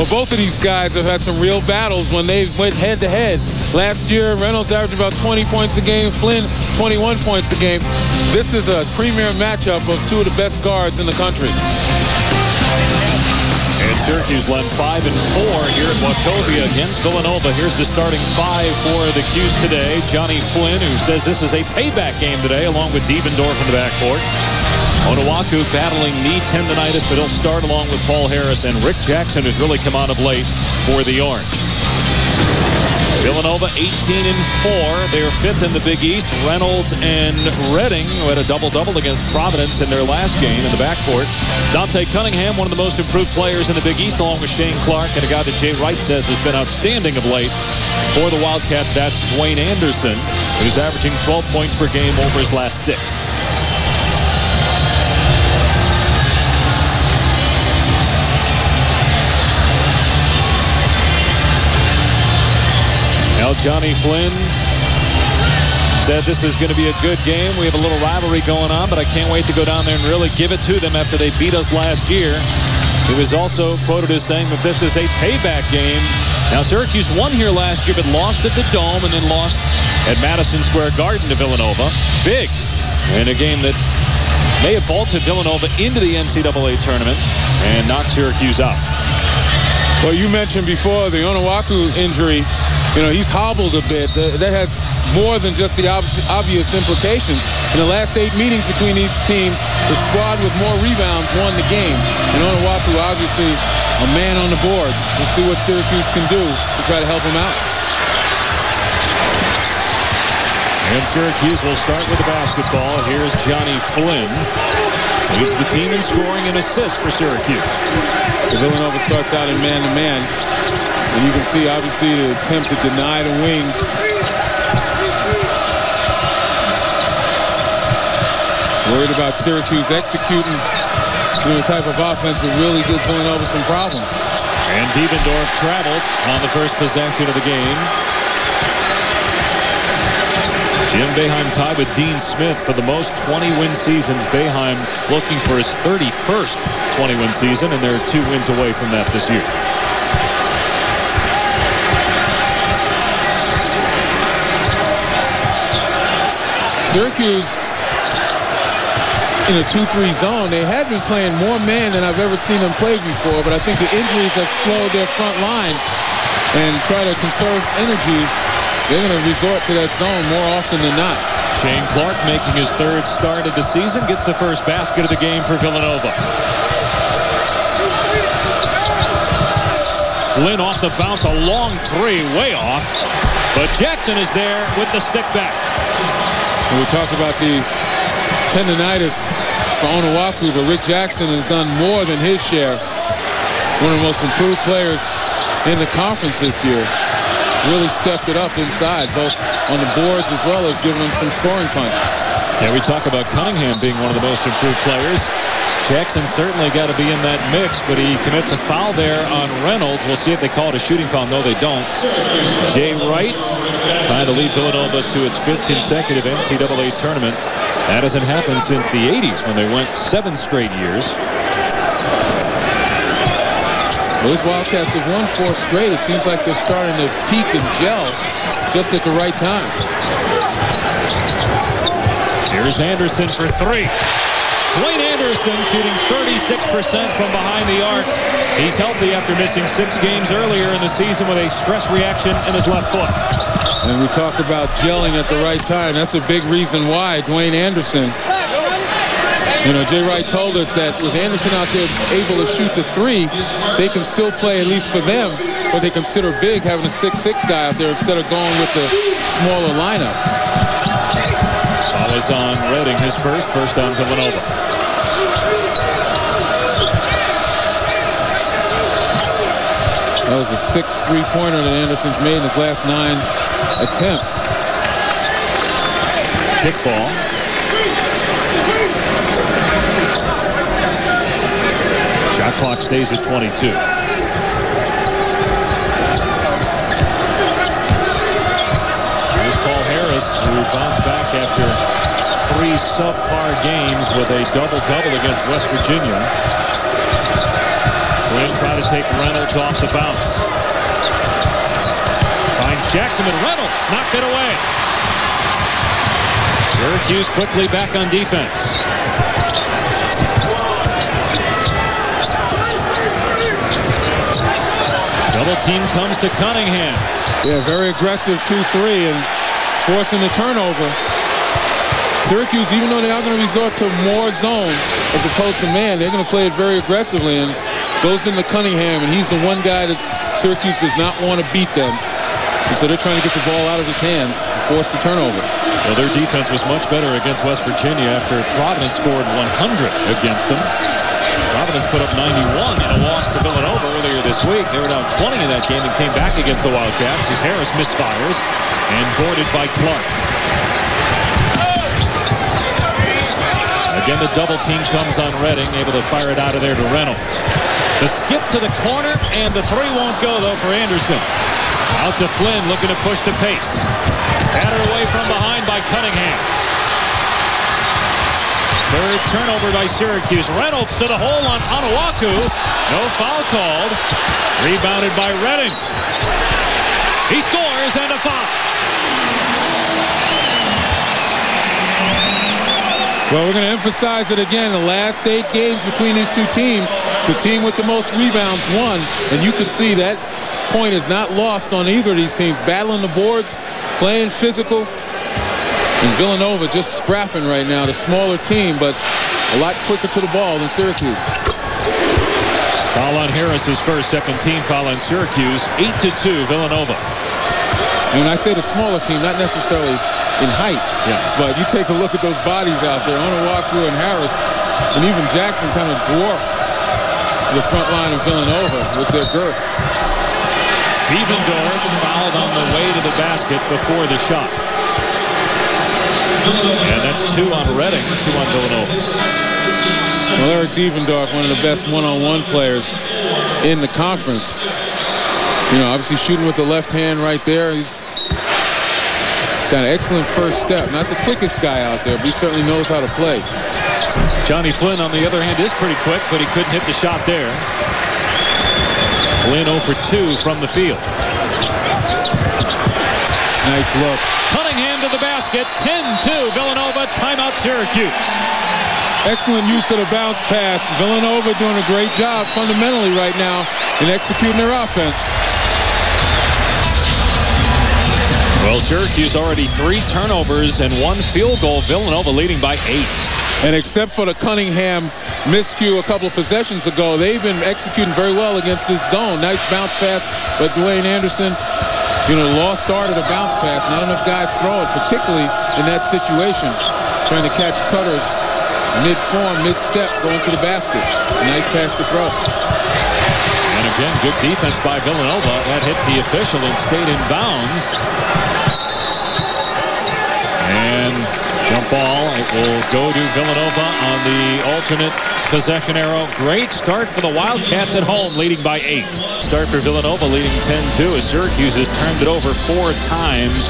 Well, both of these guys have had some real battles when they went head-to-head. Last year, Reynolds averaged about 20 points a game. Flynn, 21 points a game. This is a premier matchup of two of the best guards in the country. And Syracuse led 5 and 4 here at Wachovia against Villanova. Here's the starting five for the Cuse today. Jonny Flynn, who says this is a payback game today, along with Devendorf in the backcourt. Onuaku battling knee tendonitis, but he'll start along with Paul Harris and Rick Jackson, who's really come on of late for the Orange. Villanova 18 and 4. They're fifth in the Big East. Reynolds and Redding, who had a double-double against Providence in their last game in the backcourt. Dante Cunningham, one of the most improved players in the Big East, along with Shane Clark, and a guy that Jay Wright says has been outstanding of late for the Wildcats. That's Dwayne Anderson, who's averaging 12 points per game over his last six. Jonny Flynn said this is going to be a good game. We have a little rivalry going on, but I can't wait to go down there and really give it to them after they beat us last year. He was also quoted as saying that this is a payback game. Now, Syracuse won here last year, but lost at the Dome and then lost at Madison Square Garden to Villanova. Big. In a game that may have vaulted Villanova into the NCAA tournament and knocked Syracuse out. Well, you mentioned before the Onuaku injury. You know, he's hobbled a bit. That has more than just the obvious implications. In the last eight meetings between these teams, the squad with more rebounds won the game. And Onuaku, obviously, a man on the boards. We'll see what Syracuse can do to try to help him out. And Syracuse will start with the basketball. Here's Jonny Flynn. He's the team in scoring and assists for Syracuse. The Villanova starts out in man-to-man. -man. And you can see, obviously, the attempt to deny the wings. Worried about Syracuse executing the type of offense that really gives over some problems. And Devendorf traveled on the first possession of the game. Jim Boeheim tied with Dean Smith for the most 20-win seasons. Boeheim looking for his 31st 20-win season, and they're two wins away from that this year. Syracuse in a 2-3 zone. They had been playing more man than I've ever seen them play before, but I think the injuries have slowed their front line and try to conserve energy. They're going to resort to that zone more often than not. Shane Clark making his third start of the season gets the first basket of the game for Villanova. Flynn off the bounce, a long three, way off. But Jackson is there with the stick back. We talked about the tendonitis for Onuaku, but Rick Jackson has done more than his share. One of the most improved players in the conference this year. Really stepped it up inside, both on the boards as well as giving them some scoring punch. Yeah, we talk about Cunningham being one of the most improved players. Jackson certainly got to be in that mix, but he commits a foul there on Reynolds. We'll see if they call it a shooting foul. No, they don't. Jay Wright trying to lead Villanova to its fifth consecutive NCAA tournament. That hasn't happened since the 80s when they went seven straight years. Those Wildcats have won four straight. It seems like they're starting to peak and gel just at the right time. Here's Anderson for three. Dwayne Anderson shooting 36% from behind the arc. He's healthy after missing six games earlier in the season with a stress reaction in his left foot. And we talk about gelling at the right time. That's a big reason why Dwayne Anderson you know, Jay Wright told us that with Anderson out there able to shoot the three, they can still play, at least for them, what they consider big, having a 6'6 guy out there instead of going with the smaller lineup. Ball is on Redding, his first, first on Villanova. That was a six three-pointer that Anderson's made in his last nine attempts. Kickball. Shot clock stays at 22. Here's Paul Harris, who bounced back after three subpar games with a double-double against West Virginia. Flynn try to take Reynolds off the bounce. Finds Jackson and Reynolds knocked it away. Syracuse quickly back on defense. Double team comes to Cunningham. Yeah, very aggressive 2-3 and forcing the turnover. Syracuse, even though they are going to resort to more zone as opposed to man, they're going to play it very aggressively and goes into Cunningham, and he's the one guy that Syracuse does not want to beat them. And so they're trying to get the ball out of his hands and force the turnover. Well, their defense was much better against West Virginia after Providence scored 100 against them. Providence put up 91 in a loss to Villanova earlier this week. They were down 20 in that game and came back against the Wildcats as Harris misfires and boarded by Clark. Again, the double team comes on Redding, able to fire it out of there to Reynolds. The skip to the corner, and the three won't go, though, for Anderson. Out to Flynn, looking to push the pace. Battered away from behind by Cunningham. Third turnover by Syracuse. Reynolds to the hole on Onuaku. No foul called. Rebounded by Redding. He scores and a foul. Well, we're going to emphasize it again. The last eight games between these two teams, the team with the most rebounds won. And you can see that point is not lost on either of these teams. Battling the boards, playing physical. And Villanova just scrapping right now, the smaller team, but a lot quicker to the ball than Syracuse. Foul on Harris's first, second team foul on Syracuse. 8 to 2, Villanova. And when I say the smaller team, not necessarily in height, yeah. but you take a look at those bodies out there, Onuaku and Harris, and even Jackson kind of dwarf the front line of Villanova with their girth. Devendorf fouled on the way to the basket before the shot. And that's two on Redding, two on Villanova. Well, Eric Devendorf, one of the best one-on-one players in the conference. You know, obviously shooting with the left hand right there. He's got an excellent first step. Not the quickest guy out there, but he certainly knows how to play. Jonny Flynn, on the other hand, is pretty quick, but he couldn't hit the shot there. Flynn 0 for 2 from the field. Nice look. Cunningham to the basket. 10-2 Villanova. Timeout Syracuse. Excellent use of the bounce pass. Villanova doing a great job fundamentally right now in executing their offense. Well, Syracuse already three turnovers and one field goal. Villanova leading by eight. And except for the Cunningham miscue a couple of possessions ago, they've been executing very well against this zone. Nice bounce pass by Dwayne Anderson. You know, lost start of the bounce pass. Not enough guys throw it, particularly in that situation. Trying to catch cutters mid-form, mid-step, going to the basket. Nice pass to throw. And again, good defense by Villanova. That hit the official and stayed in bounds. And jump ball. Will go to Villanova on the alternate possession arrow. Great start for the Wildcats at home, leading by eight. Start for Villanova, leading 10-2 as Syracuse has turned it over four times.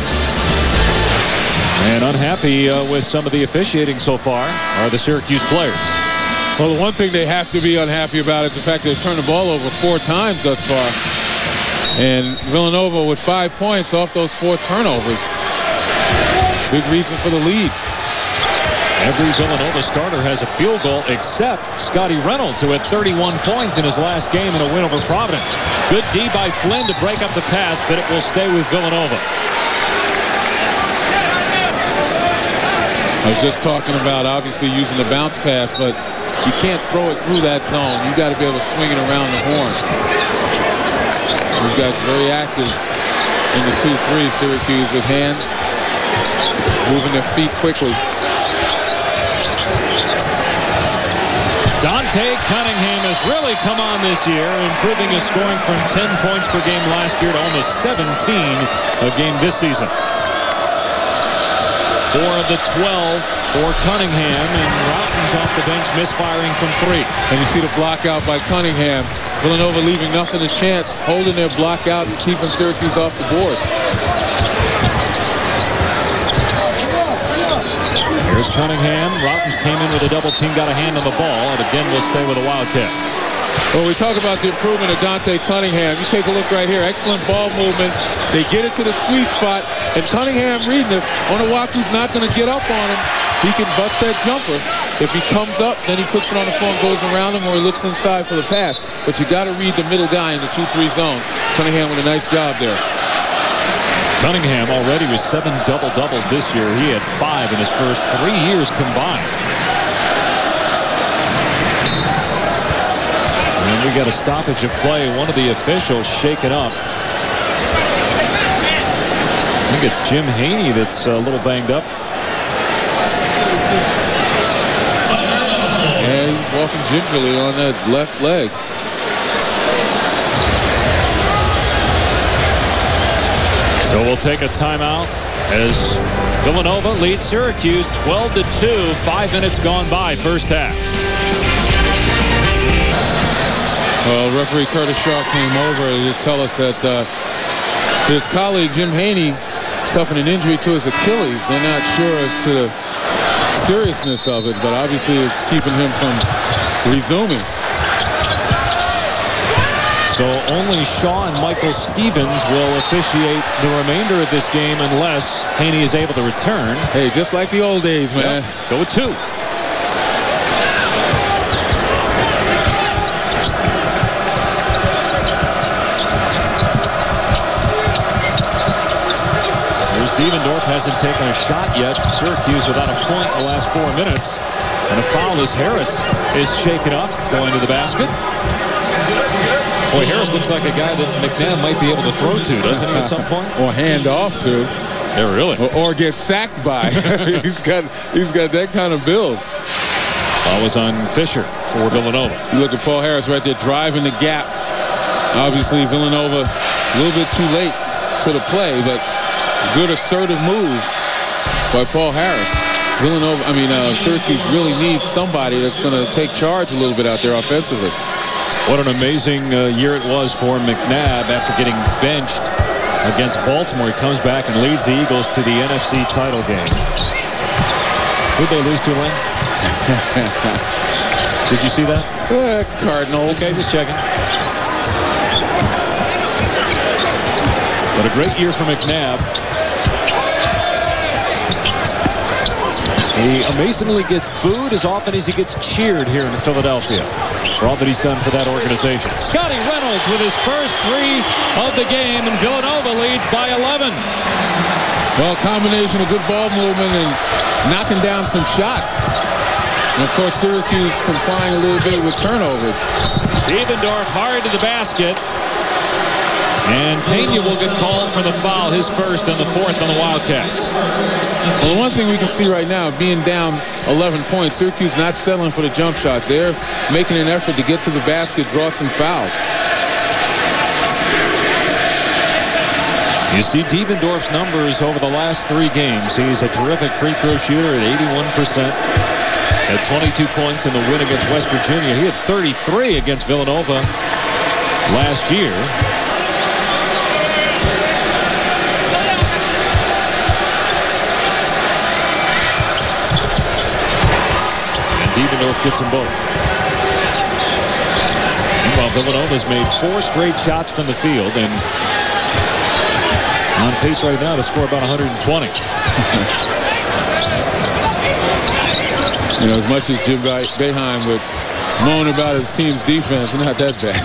And unhappy uh, with some of the officiating so far are the Syracuse players. Well, the one thing they have to be unhappy about is the fact they've turned the ball over four times thus far. And Villanova with five points off those four turnovers. Big reason for the lead. Every Villanova starter has a field goal except Scottie Reynolds, who had 31 points in his last game in a win over Providence. Good D by Flynn to break up the pass, but it will stay with Villanova. I was just talking about obviously using the bounce pass, but you can't throw it through that zone. You got to be able to swing it around the horn. These guys very active in the 2-3 Syracuse with hands, moving their feet quickly. Dante Cunningham has really come on this year, improving his scoring from 10 points per game last year to almost 17 a game this season. Four of the 12 for Cunningham, and Rautins off the bench misfiring from three. And you see the block out by Cunningham. Villanova leaving nothing a chance, holding their block outs, keeping Syracuse off the board. Here's Cunningham. Rautins came in with a double team, got a hand on the ball, and again will stay with the Wildcats. Well, we talk about the improvement of Dante Cunningham. You take a look right here. Excellent ball movement. They get it to the sweet spot. And Cunningham reading if Onuaku's not going to get up on him, he can bust that jumper. If he comes up, then he puts it on the floor and goes around him or he looks inside for the pass. But you got to read the middle guy in the 2-3 zone. Cunningham with a nice job there. Cunningham already with seven double-doubles this year. He had five in his first three years combined. And we got a stoppage of play. One of the officials shaken up. I think it's Jim Haney that's uh, a little banged up. Yeah, he's walking gingerly on that left leg. So we'll take a timeout as Villanova leads Syracuse 12 to 2. Five minutes gone by, first half. Well, referee Curtis Shaw came over to tell us that uh, his colleague Jim Haney suffered an injury to his Achilles. They're not sure as to the seriousness of it, but obviously it's keeping him from resuming. So only Shaw and Michael Stevens will officiate the remainder of this game unless Haney is able to return. Hey, just like the old days, man. Yep. Go with two. Devendorf hasn't taken a shot yet. Syracuse without a point in the last four minutes. And a foul as Harris is shaken up, going to the basket. Boy, Harris looks like a guy that McNabb might be able to throw to, doesn't he, at some point? or hand off to. Yeah, really. Or, or get sacked by. he's got he's got that kind of build. Ball was on Fisher for Villanova. You look at Paul Harris right there driving the gap. Obviously, Villanova a little bit too late to the play, but good assertive move by Paul Harris. Villanova, I mean, uh, Syracuse really needs somebody that's going to take charge a little bit out there offensively. What an amazing uh, year it was for McNabb after getting benched against Baltimore. He comes back and leads the Eagles to the NFC title game. Who'd they lose to, Lynn? Did you see that? Uh, Cardinals. Okay, just checking. But a great year for McNabb. He amazingly gets booed as often as he gets cheered here in Philadelphia for all that he's done for that organization. Scottie Reynolds with his first three of the game, and Villanova leads by 11. Well, combination of good ball movement and knocking down some shots. And of course, Syracuse complying a little bit with turnovers. Devendorf hard to the basket. And Pena will get called for the foul, his first and the fourth on the Wildcats. Well, the one thing we can see right now, being down 11 points, Syracuse not settling for the jump shots. They're making an effort to get to the basket, draw some fouls. You see Devendorf's numbers over the last three games. He's a terrific free throw shooter at 81%. At 22 points in the win against West Virginia. He had 33 against Villanova last year. Devendorf gets them both. Meanwhile, Villanova's made four straight shots from the field and on pace right now to score about 120. you know, as much as Jim Boeheim would moan about his team's defense, not that bad.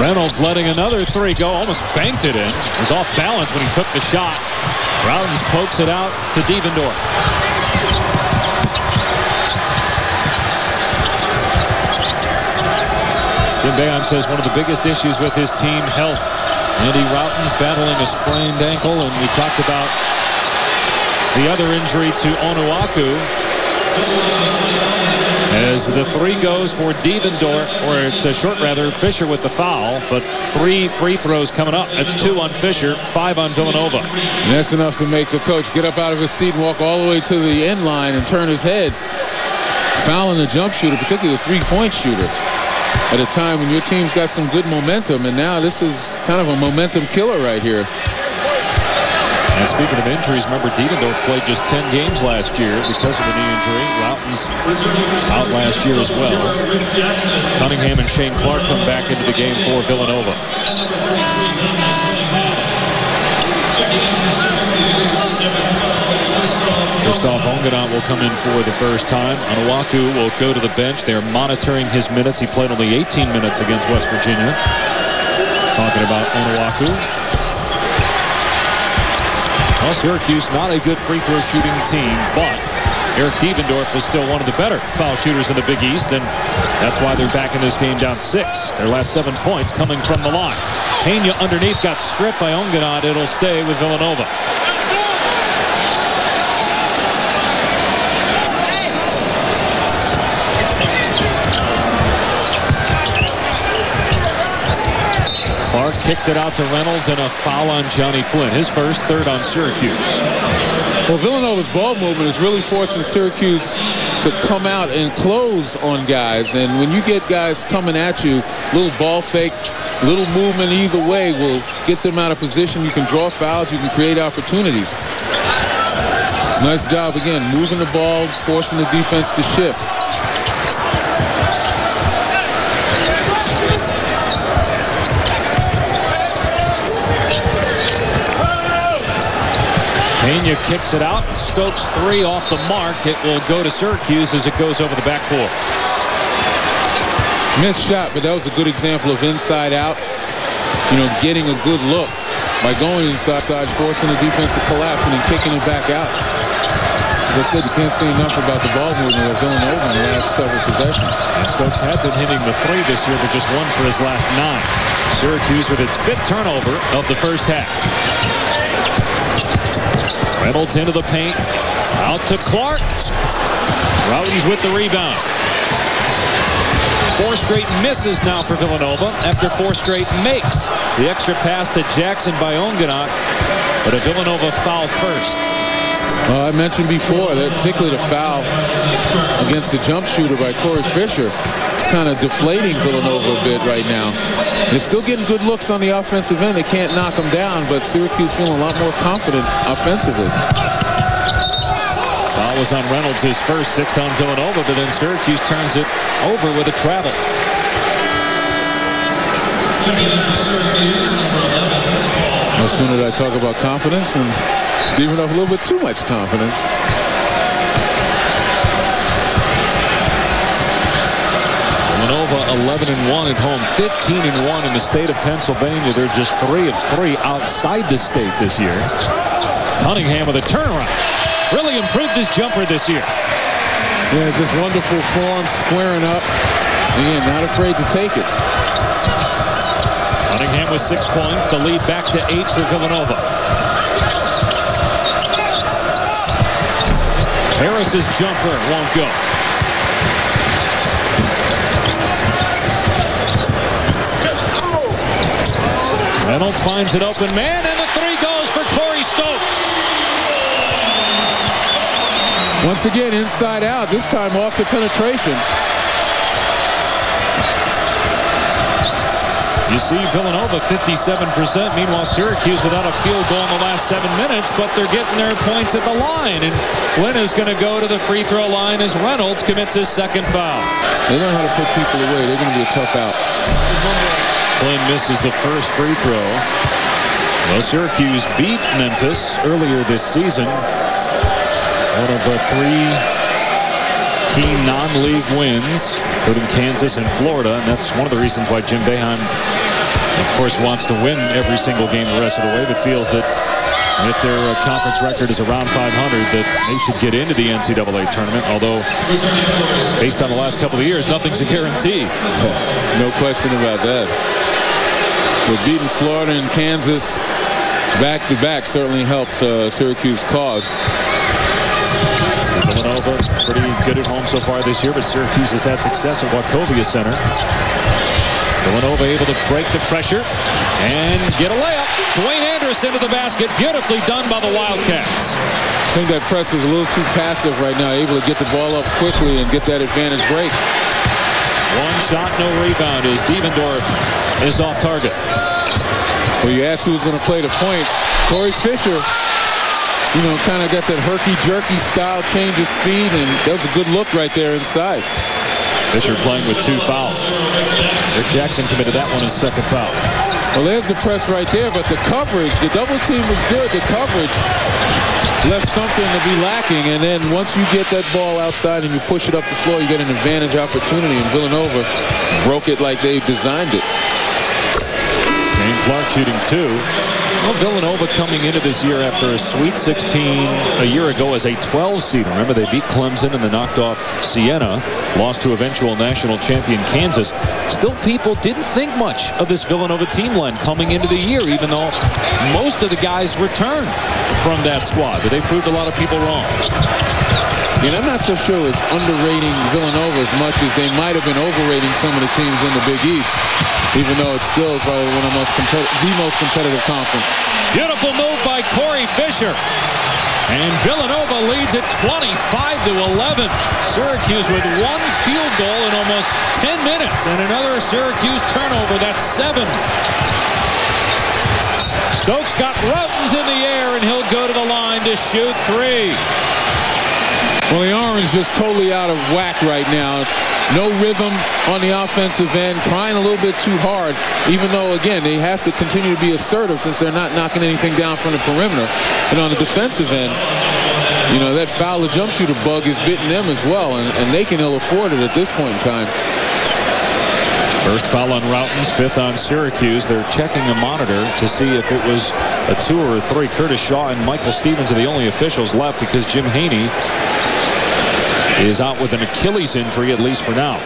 Reynolds letting another three go, almost banked it in. Was off balance when he took the shot. Rautins pokes it out to Devendorf. Jim Boeheim says one of the biggest issues with his team, health. Andy Rautins battling a sprained ankle, and we talked about the other injury to Onuaku. As the three goes for Devendorf, or it's a short rather, Fisher with the foul, but three free throws coming up. That's two on Fisher, five on Villanova. And that's enough to make the coach get up out of his seat and walk all the way to the end line and turn his head. Fouling the jump shooter, particularly the three-point shooter, at a time when your team's got some good momentum, and now this is kind of a momentum killer right here. And speaking of injuries, remember Devendorf played just 10 games last year because of a knee injury. Rautins out last year as well. Cunningham and Shane Clark come back into the game for Villanova. Kristof Ongenaet will come in for the first time. Onuaku will go to the bench. They're monitoring his minutes. He played only 18 minutes against West Virginia. Talking about Onuaku. Well, Syracuse, not a good free throw shooting team, but Eric Devendorf is still one of the better foul shooters in the Big East, and that's why they're back in this game down six. Their last seven points coming from the line. Pena underneath got stripped by Ongenat. It'll stay with Villanova. Clark kicked it out to Reynolds and a foul on Jonny Flynn. His first, third on Syracuse. Well, Villanova's ball movement is really forcing Syracuse to come out and close on guys. And when you get guys coming at you, little ball fake, little movement either way will get them out of position. You can draw fouls. You can create opportunities. Nice job again, moving the ball, forcing the defense to shift. Pena kicks it out. Stokes three off the mark. It will go to Syracuse as it goes over the backboard. Missed shot, but that was a good example of inside out. You know, getting a good look by going inside, side, forcing the defense to collapse and then kicking it back out. As I said, you can't say enough about the ball movement of Villanova in the last several possessions. And Stokes had been hitting the three this year, but just one for his last nine. Syracuse with its fifth turnover of the first half. Reynolds into the paint. Out to Clark. Rautins with the rebound. Four straight misses now for Villanova after four straight makes. The extra pass to Jackson by Ongenaet, but a Villanova foul first. Uh, I mentioned before that particularly the foul against the jump shooter by Corey Fisher. It's kind of deflating Villanova a bit right now. They're still getting good looks on the offensive end. They can't knock them down, but Syracuse feeling a lot more confident offensively. Foul was on Reynolds, his first, sixth on Villanova, but then Syracuse turns it over with a travel. No sooner did I talk about confidence and off a little bit too much confidence. Villanova 11 and 1 at home, 15 and 1 in the state of Pennsylvania. They're just 3 of 3 outside the state this year. Cunningham with a turnaround. Really improved his jumper this year. Yeah, just wonderful form, squaring up. Again, not afraid to take it. Cunningham with six points. The lead back to eight for Villanova. Harris's jumper won't go. Reynolds finds an open man, and the three goes for Corey Stokes. Once again, inside out, this time off the penetration. You see Villanova 57%. Meanwhile, Syracuse without a field goal in the last seven minutes, but they're getting their points at the line. And Flynn is going to go to the free throw line as Reynolds commits his second foul. They know how to put people away. They're going to be a tough out. Flynn misses the first free throw. Well, Syracuse beat Memphis earlier this season. One of the three key non-league wins, including Kansas and Florida, and that's one of the reasons why Jim Boeheim, of course, wants to win every single game the rest of the way, but feels that if their uh, conference record is around 500, that they should get into the NCAA tournament, although based on the last couple of years, nothing's a guarantee. No question about that. But beating Florida and Kansas back-to-back certainly helped uh, Syracuse cause. Villanova pretty good at home so far this year, but Syracuse has had success at Wachovia Center. Villanova able to break the pressure and get a layup. Dwayne Anderson to the basket. Beautifully done by the Wildcats. I think that press was a little too passive right now, able to get the ball up quickly and get that advantage break. One shot, no rebound as Devendorf is off target. Well, you asked who was going to play the point. Corey Fisher, you know, kind of got that herky-jerky style change of speed, and that was a good look right there inside. Fisher playing with two fouls. Rick Jackson committed that one as second foul. Well, there's the press right there, but the coverage, the double team was good. The coverage left something to be lacking, and then once you get that ball outside and you push it up the floor, you get an advantage opportunity, and Villanova broke it like they designed it. Clark shooting two. Well, Villanova coming into this year after a Sweet 16 a year ago as a 12 seed. Remember, they beat Clemson and then knocked off Siena, lost to eventual national champion Kansas. Still, people didn't think much of this Villanova team line coming into the year, even though most of the guys returned from that squad. But they proved a lot of people wrong. And I'm not so sure it's underrating Villanova as much as they might have been overrating some of the teams in the Big East, even though it's still probably one of the most, the most competitive conference. Beautiful move by Corey Fisher. And Villanova leads at 25 to 11. Syracuse with one field goal in almost 10 minutes. And another Syracuse turnover. That's seven. Stokes got Rautins in the air, and he'll go to the line to shoot three. Well, the Orange just totally out of whack right now. No rhythm on the offensive end, trying a little bit too hard, even though, again, they have to continue to be assertive since they're not knocking anything down from the perimeter. And on the defensive end, you know, that foul the jump shooter bug is bitten them as well, and, and they can ill afford it at this point in time. First foul on Rautins, fifth on Syracuse. They're checking the monitor to see if it was a two or a three. Curtis Shaw and Michael Stevens are the only officials left because Jim Haney is out with an Achilles injury, at least for now.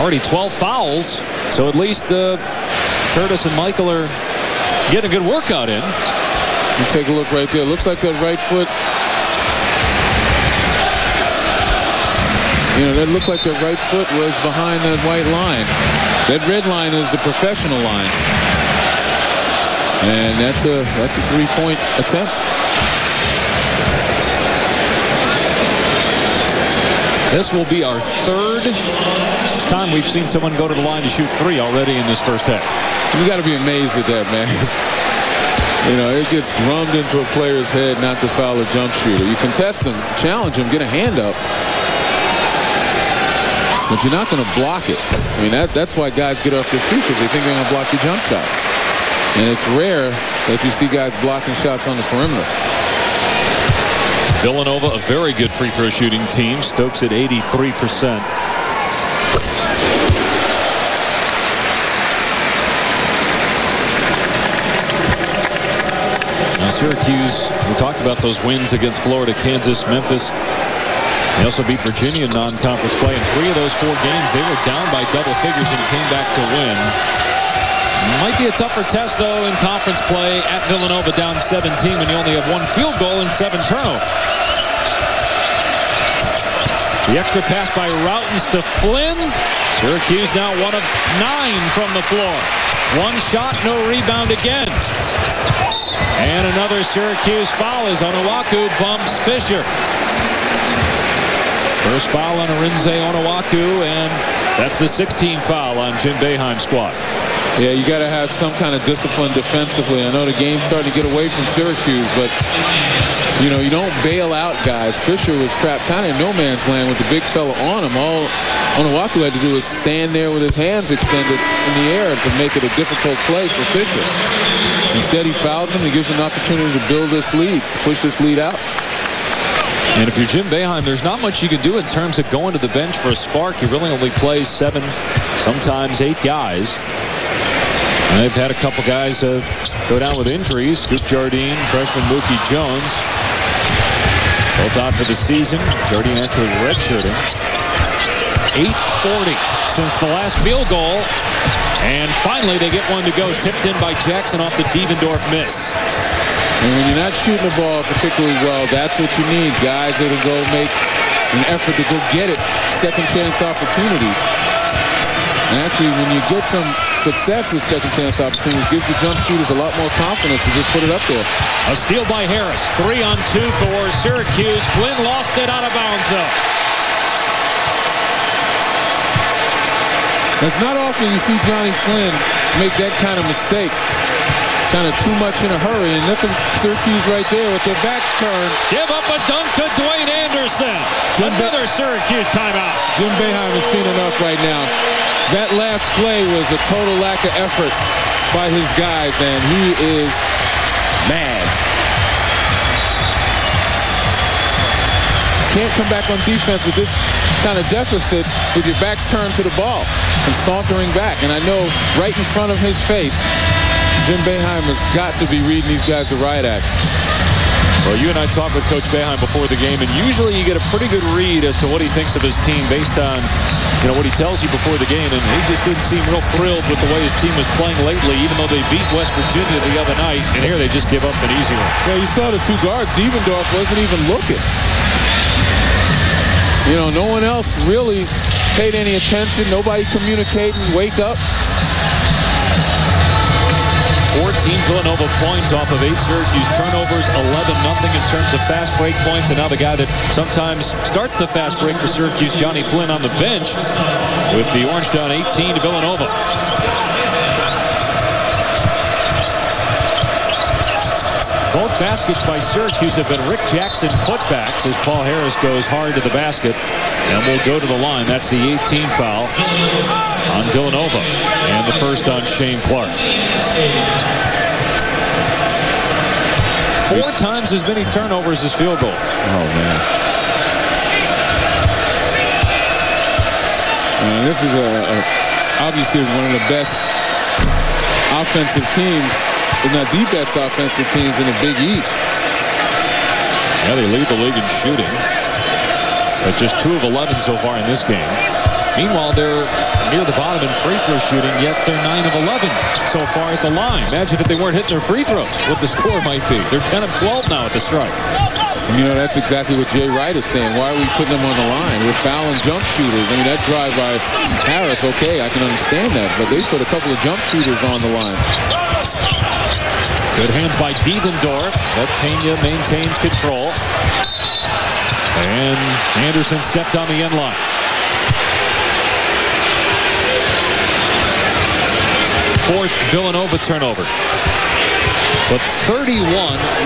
Already 12 fouls, so at least uh, Curtis and Michael are getting a good workout in. You take a look right there. Looks like that right foot. You know, that looked like the right foot was behind that white line. That red line is the professional line. And that's a that's a three-point attempt. This will be our third time we've seen someone go to the line to shoot three already in this first half. You got to be amazed at that, man. you know, it gets drummed into a player's head not to foul a jump shooter. You contest them, challenge them, get a hand up. But you're not going to block it. I mean, that, that's why guys get off their feet because they think they're going to block the jump shot. And it's rare that you see guys blocking shots on the perimeter. Villanova, a very good free throw shooting team. Stokes at 83%. Now Syracuse, we talked about those wins against Florida, Kansas, Memphis. They also beat Virginia in non-conference play. In three of those four games, they were down by double figures and came back to win. Might be a tougher test, though, in conference play at Villanova down 17 when you only have one field goal and seven turnovers. The extra pass by Rautins to Flynn. Syracuse now one of nine from the floor. One shot, no rebound again. And another Syracuse foul as Onuaku bumps Fisher. First foul on Arinze Onuaku, and that's the 16th foul on Jim Boeheim's squad. Yeah, you got to have some kind of discipline defensively. I know the game's starting to get away from Syracuse, but, you know, you don't bail out guys. Fisher was trapped kind of in no man's land with the big fella on him. All Onuaku had to do was stand there with his hands extended in the air to make it a difficult play for Fisher. Instead, he fouls him. He gives him an opportunity to build this lead, push this lead out. And if you're Jim Boeheim, there's not much you can do in terms of going to the bench for a spark. You really only play seven, sometimes eight guys. They've had a couple guys uh, go down with injuries. Scoop Jardine, freshman Mookie Jones. Both out for the season. Jardine actually redshirting. 8.40 since the last field goal. And finally they get one to go. Tipped in by Jackson off the Devendorf miss. And when you're not shooting the ball particularly well, that's what you need. Guys that'll go make an effort to go get it. Second chance opportunities. And actually, when you get some success with second chance opportunities, gives the jump shooters a lot more confidence to just put it up there. A steal by Harris. Three on two for Syracuse. Flynn lost it out of bounds, though. It's not often you see Jonny Flynn make that kind of mistake. Kind of too much in a hurry. And look at Syracuse right there with their backs turned. Give up a dunk to Dwayne Anderson. Jim Another Syracuse timeout. Jim Boeheim has seen enough right now. That last play was a total lack of effort by his guys, and he is mad. Can't come back on defense with this kind of deficit with your backs turned to the ball and sauntering back. And I know right in front of his face, Jim Boeheim has got to be reading these guys the right act. Well, you and I talked with Coach Boeheim before the game, and usually you get a pretty good read as to what he thinks of his team based on, you know, what he tells you before the game. And he just didn't seem real thrilled with the way his team was playing lately, even though they beat West Virginia the other night. And here they just give up an easy one. Well, you saw the two guards. Devendorf wasn't even looking. You know, no one else really paid any attention. Nobody communicating. Wake up. 14 Villanova points off of eight Syracuse turnovers, 11 nothing in terms of fast break points. And now the guy that sometimes starts the fast break for Syracuse, Jonny Flynn on the bench with the Orange down 18 to Villanova. Both baskets by Syracuse have been Rick Jackson putbacks as Paul Harris goes hard to the basket and will go to the line. That's the 18 foul on Villanova and the first on Shane Clark. Four times as many turnovers as field goals. Oh, man. Uh, this is a, a, obviously one of the best offensive teams if not the best offensive teams in the Big East. Yeah, they lead the league in shooting. But just 2 of 11 so far in this game. Meanwhile, they're near the bottom in free throw shooting, yet they're 9 of 11 so far at the line. Imagine if they weren't hitting their free throws, what the score might be. They're 10 of 12 now at the strike. You know, that's exactly what Jay Wright is saying. Why are we putting them on the line? We're fouling jump shooters. I mean, that drive by Harris, okay, I can understand that. But they put a couple of jump shooters on the line. Good hands by Devendorf, but Pena maintains control. And Anderson stepped on the end line. Fourth Villanova turnover. But 31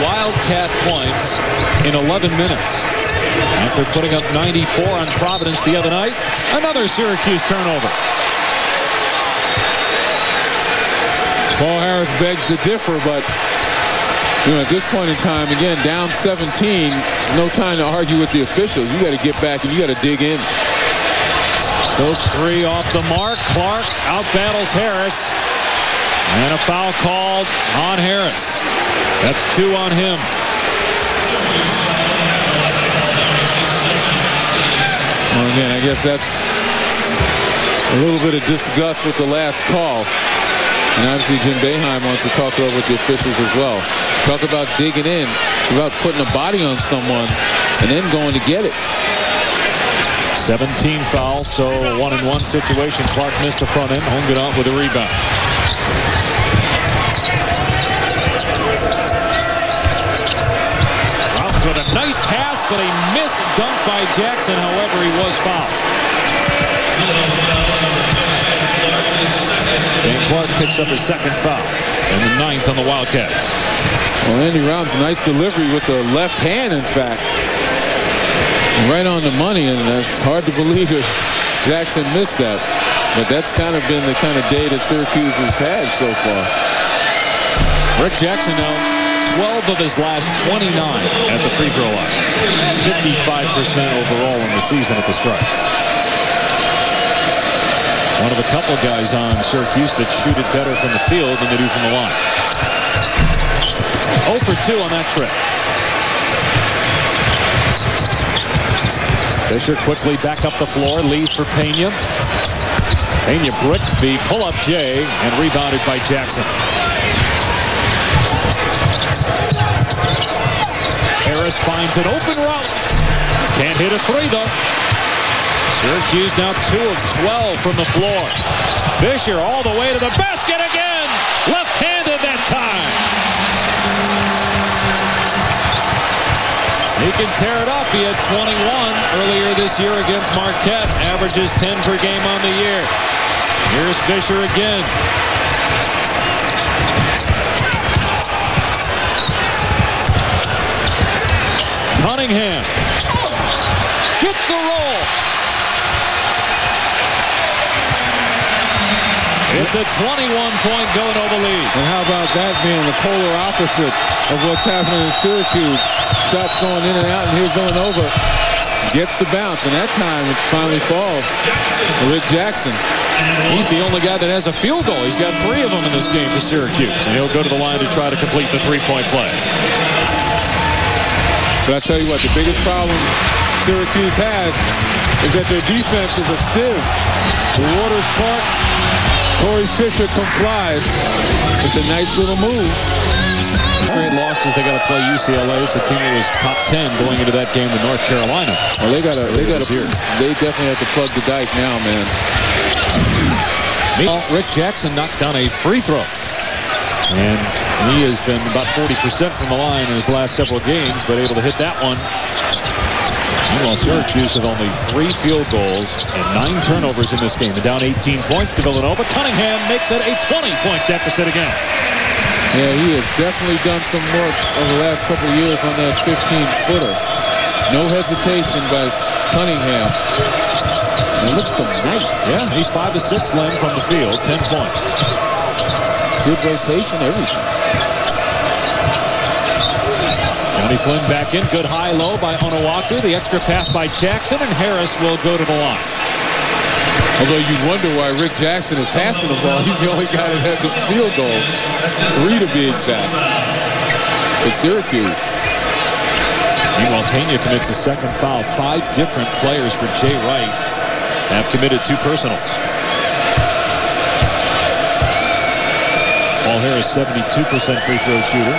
Wildcat points in 11 minutes. After putting up 94 on Providence the other night, another Syracuse turnover. Paul Harris begs to differ, but you know, at this point in time, again, down 17, no time to argue with the officials. You got to get back and you got to dig in. Stokes three off the mark. Clark out battles Harris. And a foul called on Harris. That's two on him. Well, again, I guess that's a little bit of disgust with the last call. And obviously Jim Boeheim wants to talk over with the officials as well. Talk about digging in. It's about putting a body on someone and then going to get it. 17 fouls, so one and one situation. Clark missed the front end. Ongenaet with a rebound. With a nice pass, but a missed dunk by Jackson. However, he was fouled. Clark picks up his second foul and the ninth on the Wildcats. Well, Andy Rautins, nice delivery with the left hand, in fact. Right on the money, and it's hard to believe that Jackson missed that. But that's kind of been the kind of day that Syracuse has had so far. Rick Jackson now 12 of his last 29 at the free throw line. 55% overall in the season at the strike. One of a couple guys on Syracuse that shoot it better from the field than they do from the line. 0 for 2 on that trip. Fisher quickly back up the floor, leaves for Pena. Pena bricked the pull-up J and rebounded by Jackson. Harris finds an open route. Can't hit a three though. Syracuse now 2 of 12 from the floor. Fisher all the way to the basket again. Left-handed that time. He can tear it up. He had 21 earlier this year against Marquette. Averages 10 per game on the year. Here's Fisher again. Cunningham gets the roll. It's a 21-point Villanova lead. And how about that being the polar opposite of what's happening in Syracuse? Shots going in and out, and here's Villanova gets the bounce, and that time it finally falls. Rick Jackson. He's the only guy that has a field goal. He's got three of them in this game for Syracuse, and he'll go to the line to try to complete the three-point play. But I tell you what, the biggest problem Syracuse has is that their defense is a sieve. The Waters Park, Corey Fisher complies. It's a nice little move. Great losses. They got to play UCLA. It's a team that was top 10 going into that game with North Carolina. Well, they got to. They got to. They definitely have to plug the dike now, man. Meanwhile, Rick Jackson knocks down a free throw. And he has been about 40% from the line in his last several games, but able to hit that one. Meanwhile, Syracuse have only three field goals and nine turnovers in this game. They're down 18 points to Villanova. Cunningham makes it a 20-point deficit again. Yeah, he has definitely done some work over the last couple of years on that 15-footer. No hesitation by Cunningham. It looks so nice. Yeah, he's 5 to 6 Len from the field, 10 points. Good rotation, everything. Jonny Flynn back in. Good high-low by Onuaku. The extra pass by Jackson, and Harris will go to the line. Although you wonder why Rick Jackson is passing the ball. He's the only guy that has a field goal. Three to be exact. For Syracuse. Meanwhile, Pena commits a second foul. Five different players for Jay Wright have committed two personals. Paul Harris, 72% free throw shooter.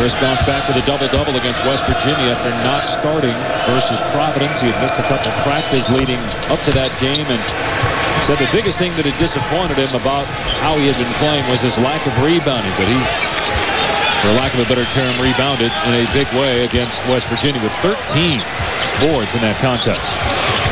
Harris bounced back with a double-double against West Virginia after not starting versus Providence. He had missed a couple practice leading up to that game and said the biggest thing that had disappointed him about how he had been playing was his lack of rebounding. But he, for lack of a better term, rebounded in a big way against West Virginia with 13 boards in that contest.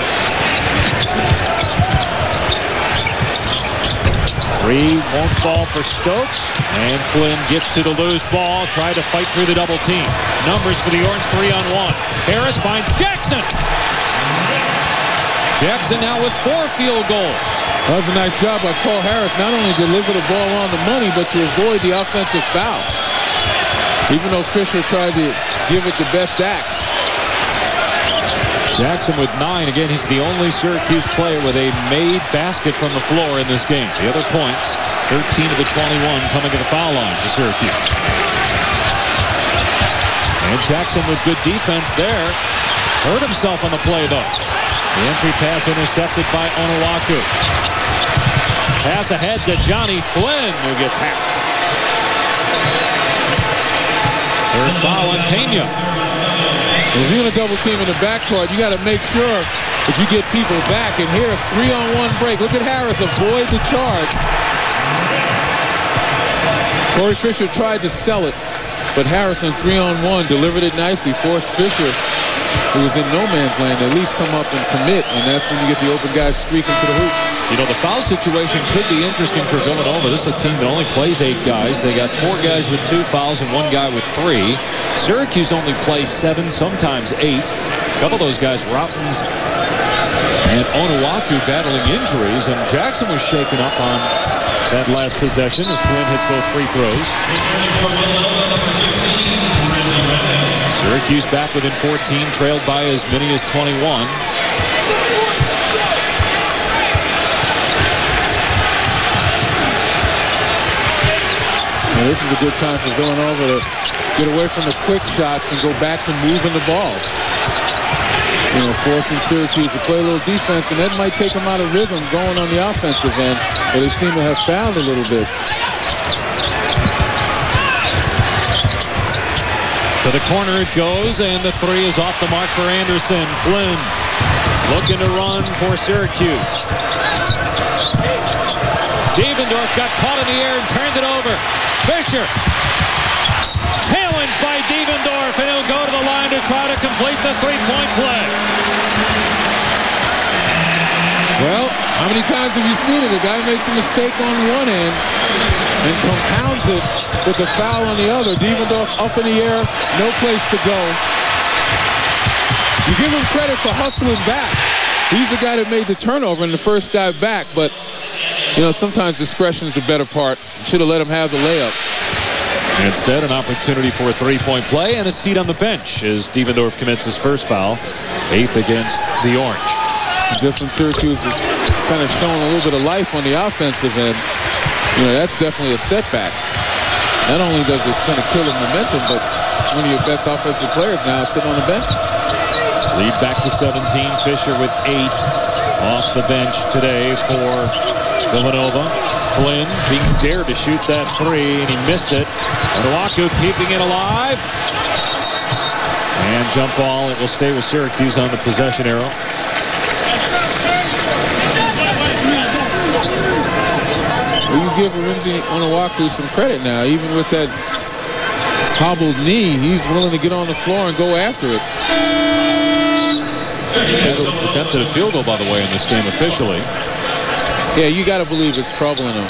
Three won't fall for Stokes. And Flynn gets to the loose ball. Try to fight through the double team. Numbers for the Orange three on one. Harris finds Jackson. Jackson now with four field goals. That was a nice job by Paul Harris. Not only deliver the ball on the money, but to avoid the offensive foul. Even though Fisher tried to give it the best act. Jackson with nine. Again, he's the only Syracuse player with a made basket from the floor in this game. The other points, 13 of the 21 coming to the foul line for Syracuse. And Jackson with good defense there. Hurt himself on the play, though. The entry pass intercepted by Onuaku. Pass ahead to Jonny Flynn, who gets hacked. Third foul on Pena. If you're in a double team in the backcourt, you got to make sure that you get people back. And here, three-on-one break. Look at Harris avoid the charge. Corey Fisher tried to sell it, but Harrison three-on-one delivered it nicely, forced Fisher, who was in no man's land, at least come up and commit, and that's when you get the open guys streaking to the hoop. You know, the foul situation could be interesting for Villanova. This is a team that only plays eight guys. They got four guys with two fouls and one guy with three. Syracuse only plays seven, sometimes eight. A couple of those guys, Rautins and Onuaku, battling injuries, and Jackson was shaken up on that last possession as Flynn hits both free throws. Syracuse back within 14, trailed by as many as 21. Now, this is a good time for Villanova to get away from the quick shots and go back to moving the ball. You know, forcing Syracuse to play a little defense, and that might take them out of rhythm going on the offensive end, but they seem to have found a little bit. To the corner it goes, and the three is off the mark for Anderson. Flynn looking to run for Syracuse. Devendorf got caught in the air and turned it over. Fisher challenge challenge by Devendorf, and he'll go to the line to try to complete the three-point play. Well, how many times have you seen it? A guy makes a mistake on one end and compounds it with a foul on the other. Devendorf up in the air, no place to go. You give him credit for hustling back. He's the guy that made the turnover and the first guy back, but you know, sometimes discretion is the better part. Should have let him have the layup. Instead, an opportunity for a three-point play and a seat on the bench as Devendorf commits his first foul, eighth against the Orange. Just when Syracuse is kind of showing a little bit of life on the offensive end, you know, that's definitely a setback. Not only does it kind of kill the momentum, but one of your best offensive players now sitting on the bench. Lead back to 17. Fisher with eight off the bench today for Villanova. Flynn being dared to shoot that three, and he missed it. Onuaku keeping it alive. And jump ball. It will stay with Syracuse on the possession arrow. You give Arinze Onuaku some credit now. Even with that hobbled knee, he's willing to get on the floor and go after it. Attempted a field goal, by the way, in this game officially. Yeah, you got to believe it's troubling him.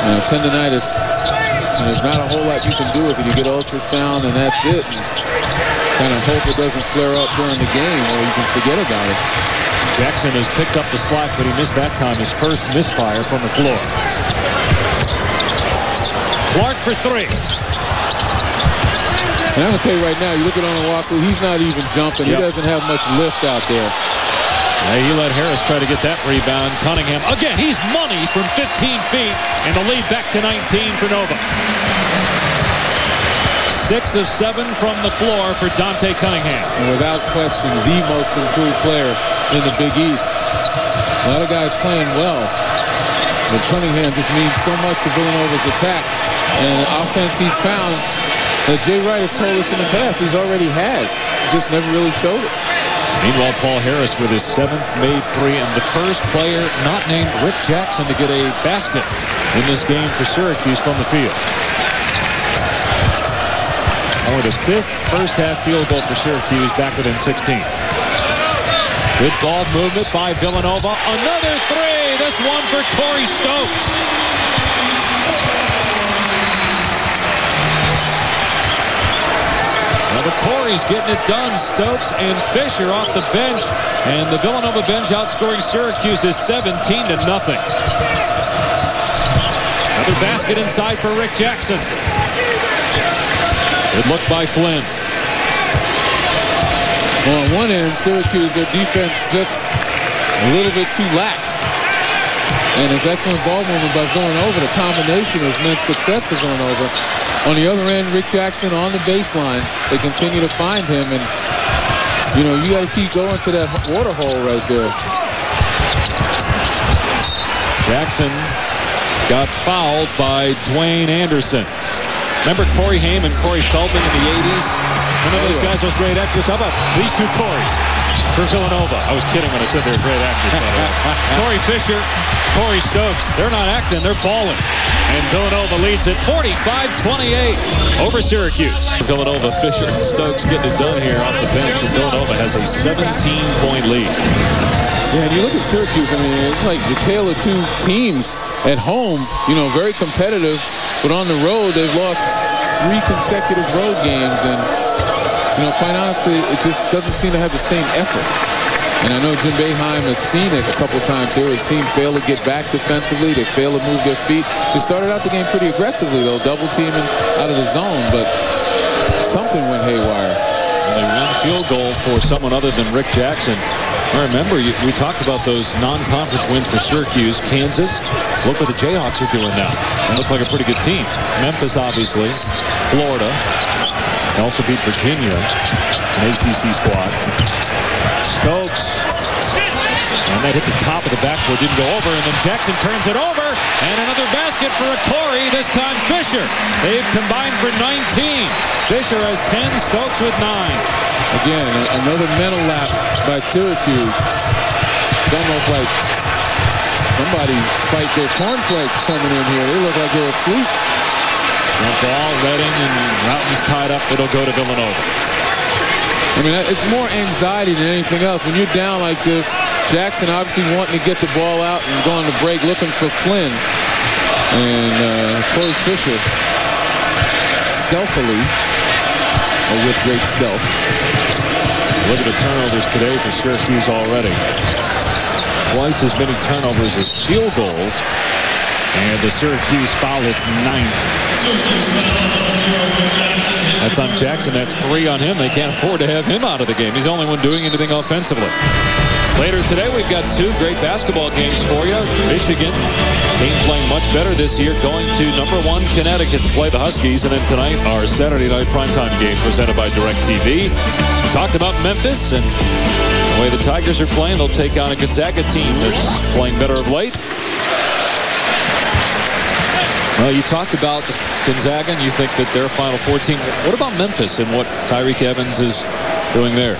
You know, tendonitis, and there's not a whole lot you can do with it. You get ultrasound, and that's it. And kind of hope it doesn't flare up during the game, or you can forget about it. Jackson has picked up the slack, but he missed that time his first misfire from the floor. Clark for three. And I'm going to tell you right now, you look at Onuaku, he's not even jumping. Yep. He doesn't have much lift out there. Yeah, he let Harris try to get that rebound. Cunningham, again, he's money from 15 feet, and the lead back to 19 for Nova. Six of seven from the floor for Dante Cunningham. And without question, the most improved player in the Big East. A lot of guys playing well, but Cunningham just means so much to Villanova's attack. And offense he's found that Jay Wright has told us in the past he's already had, just never really showed it. Meanwhile, Paul Harris with his seventh made three and the first player not named Rick Jackson to get a basket in this game for Syracuse from the field. Only the fifth first half field goal for Syracuse back within 16. Good ball movement by Villanova. Another three. This one for Corey Stokes. Now the Corey's getting it done. Stokes and Fisher off the bench. And the Villanova bench outscoring Syracuse is 17 to nothing. Another basket inside for Rick Jackson. Good look by Flynn. Well, on one end, Syracuse, their defense just a little bit too lax. And his excellent ball movement by Villanova, the combination has meant success for Villanova. On the other end, Rick Jackson on the baseline. They continue to find him, and, you know, you got to keep going to that water hole right there. Jackson got fouled by Dwayne Anderson. Remember Corey Haim and Corey Feldman in the 80s? One of those guys, those great actors. How about these two Coreys for Villanova? I was kidding when I said they're great actors, by the way. Corey Fisher, Corey Stokes. They're not acting, they're balling. And Villanova leads at 45-28 over Syracuse. Villanova, Fisher, and Stokes getting it done here off the bench, and Villanova has a 17-point lead. Yeah, and you look at Syracuse, I mean, it's like the tale of two teams at home, you know, very competitive, but on the road, they've lost three consecutive road games, and, you know, quite honestly, it just doesn't seem to have the same effort. And I know Jim Boeheim has seen it a couple times here. His team failed to get back defensively. They failed to move their feet. They started out the game pretty aggressively, though, double teaming out of the zone, but something went haywire. Only one field goal for someone other than Rick Jackson. I remember you, we talked about those non-conference wins for Syracuse, Kansas. Look what the Jayhawks are doing now. They look like a pretty good team. Memphis, obviously. Florida. They also beat Virginia, an ACC squad. Stokes. And that hit the top of the backboard, didn't go over, and then Jackson turns it over, and another basket for a Corey, this time Fisher. They've combined for 19. Fisher has 10, Stokes with 9. Again, another mental lapse by Syracuse. It's almost like somebody spiked their cornflakes coming in here. They look like they're asleep. Jump ball, Redding and Rautins tied up. It'll go to Villanova. I mean, it's more anxiety than anything else. When you're down like this, Jackson obviously wanting to get the ball out and going to break, looking for Flynn. And uh, Corey Fisher stealthily, or with great stealth. Look at the turnovers today for Syracuse already. Twice as many turnovers as field goals. And the Syracuse foul hits ninth. That's on Jackson. That's three on him. They can't afford to have him out of the game. He's the only one doing anything offensively. Later today, we've got two great basketball games for you. Michigan, team playing much better this year, going to number one Connecticut to play the Huskies. And then tonight, our Saturday night primetime game presented by DirecTV. We talked about Memphis and the way the Tigers are playing. They'll take on a Gonzaga team that's playing better of late. Well, you talked about Gonzaga, and you think that they're Final Four team. What about Memphis and what Tyreke Evans is doing there?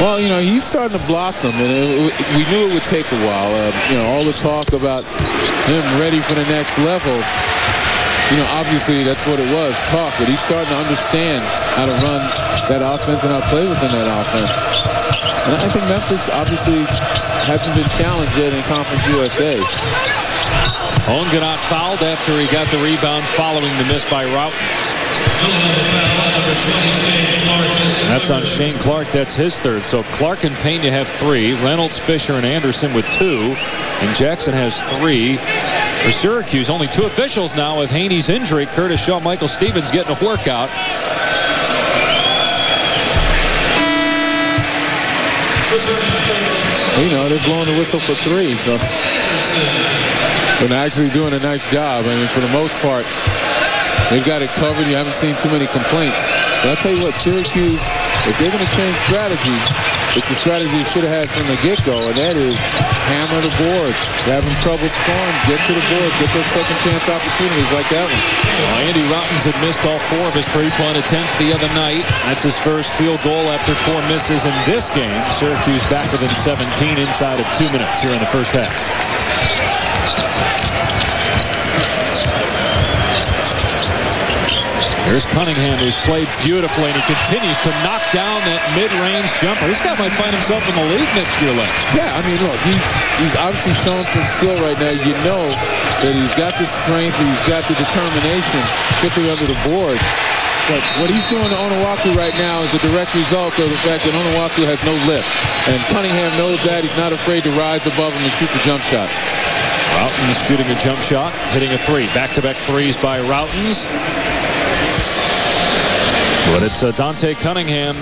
Well, you know, he's starting to blossom, and it, we knew it would take a while. Uh, you know, all the talk about him ready for the next level, you know, obviously that's what it was, talk, but he's starting to understand how to run that offense and how to play within that offense. And I think Memphis obviously hasn't been challenged yet in Conference USA. Ongenaet fouled after he got the rebound following the miss by Rautins. That's on Shane Clark. That's his third. So Clark and Pena have three. Reynolds, Fisher, and Anderson with two. And Jackson has three. For Syracuse, only two officials now with Haney's injury. Curtis Shaw, Michael Stevens getting a workout. You know, they're blowing the whistle for three. So and actually doing a nice job. I mean, for the most part, they've got it covered. You haven't seen too many complaints. But I'll tell you what, Syracuse, if they're going to change strategy, it's the strategy they should have had from the get-go, and that is hammer the boards. They're having trouble scoring, get to the boards, get those second chance opportunities like that one. Well, Andy Rautins had missed all four of his three-point attempts the other night. That's his first field goal after four misses in this game. Syracuse back within 17 inside of two minutes here in the first half. Here's Cunningham, who's played beautifully, and he continues to knock down that mid-range jumper. This guy might find himself in the league next year, Len. Yeah, I mean, look, he's he's obviously showing some skill right now. You know that he's got the strength, he's got the determination, particularly under the boards. But what he's doing to Onuaku right now is a direct result of the fact that Onuaku has no lift. And Cunningham knows that. He's not afraid to rise above him and shoot the jump shot. Rautins shooting a jump shot, hitting a three. Back-to-back -back threes by Rautins. But it's uh, Dante Cunningham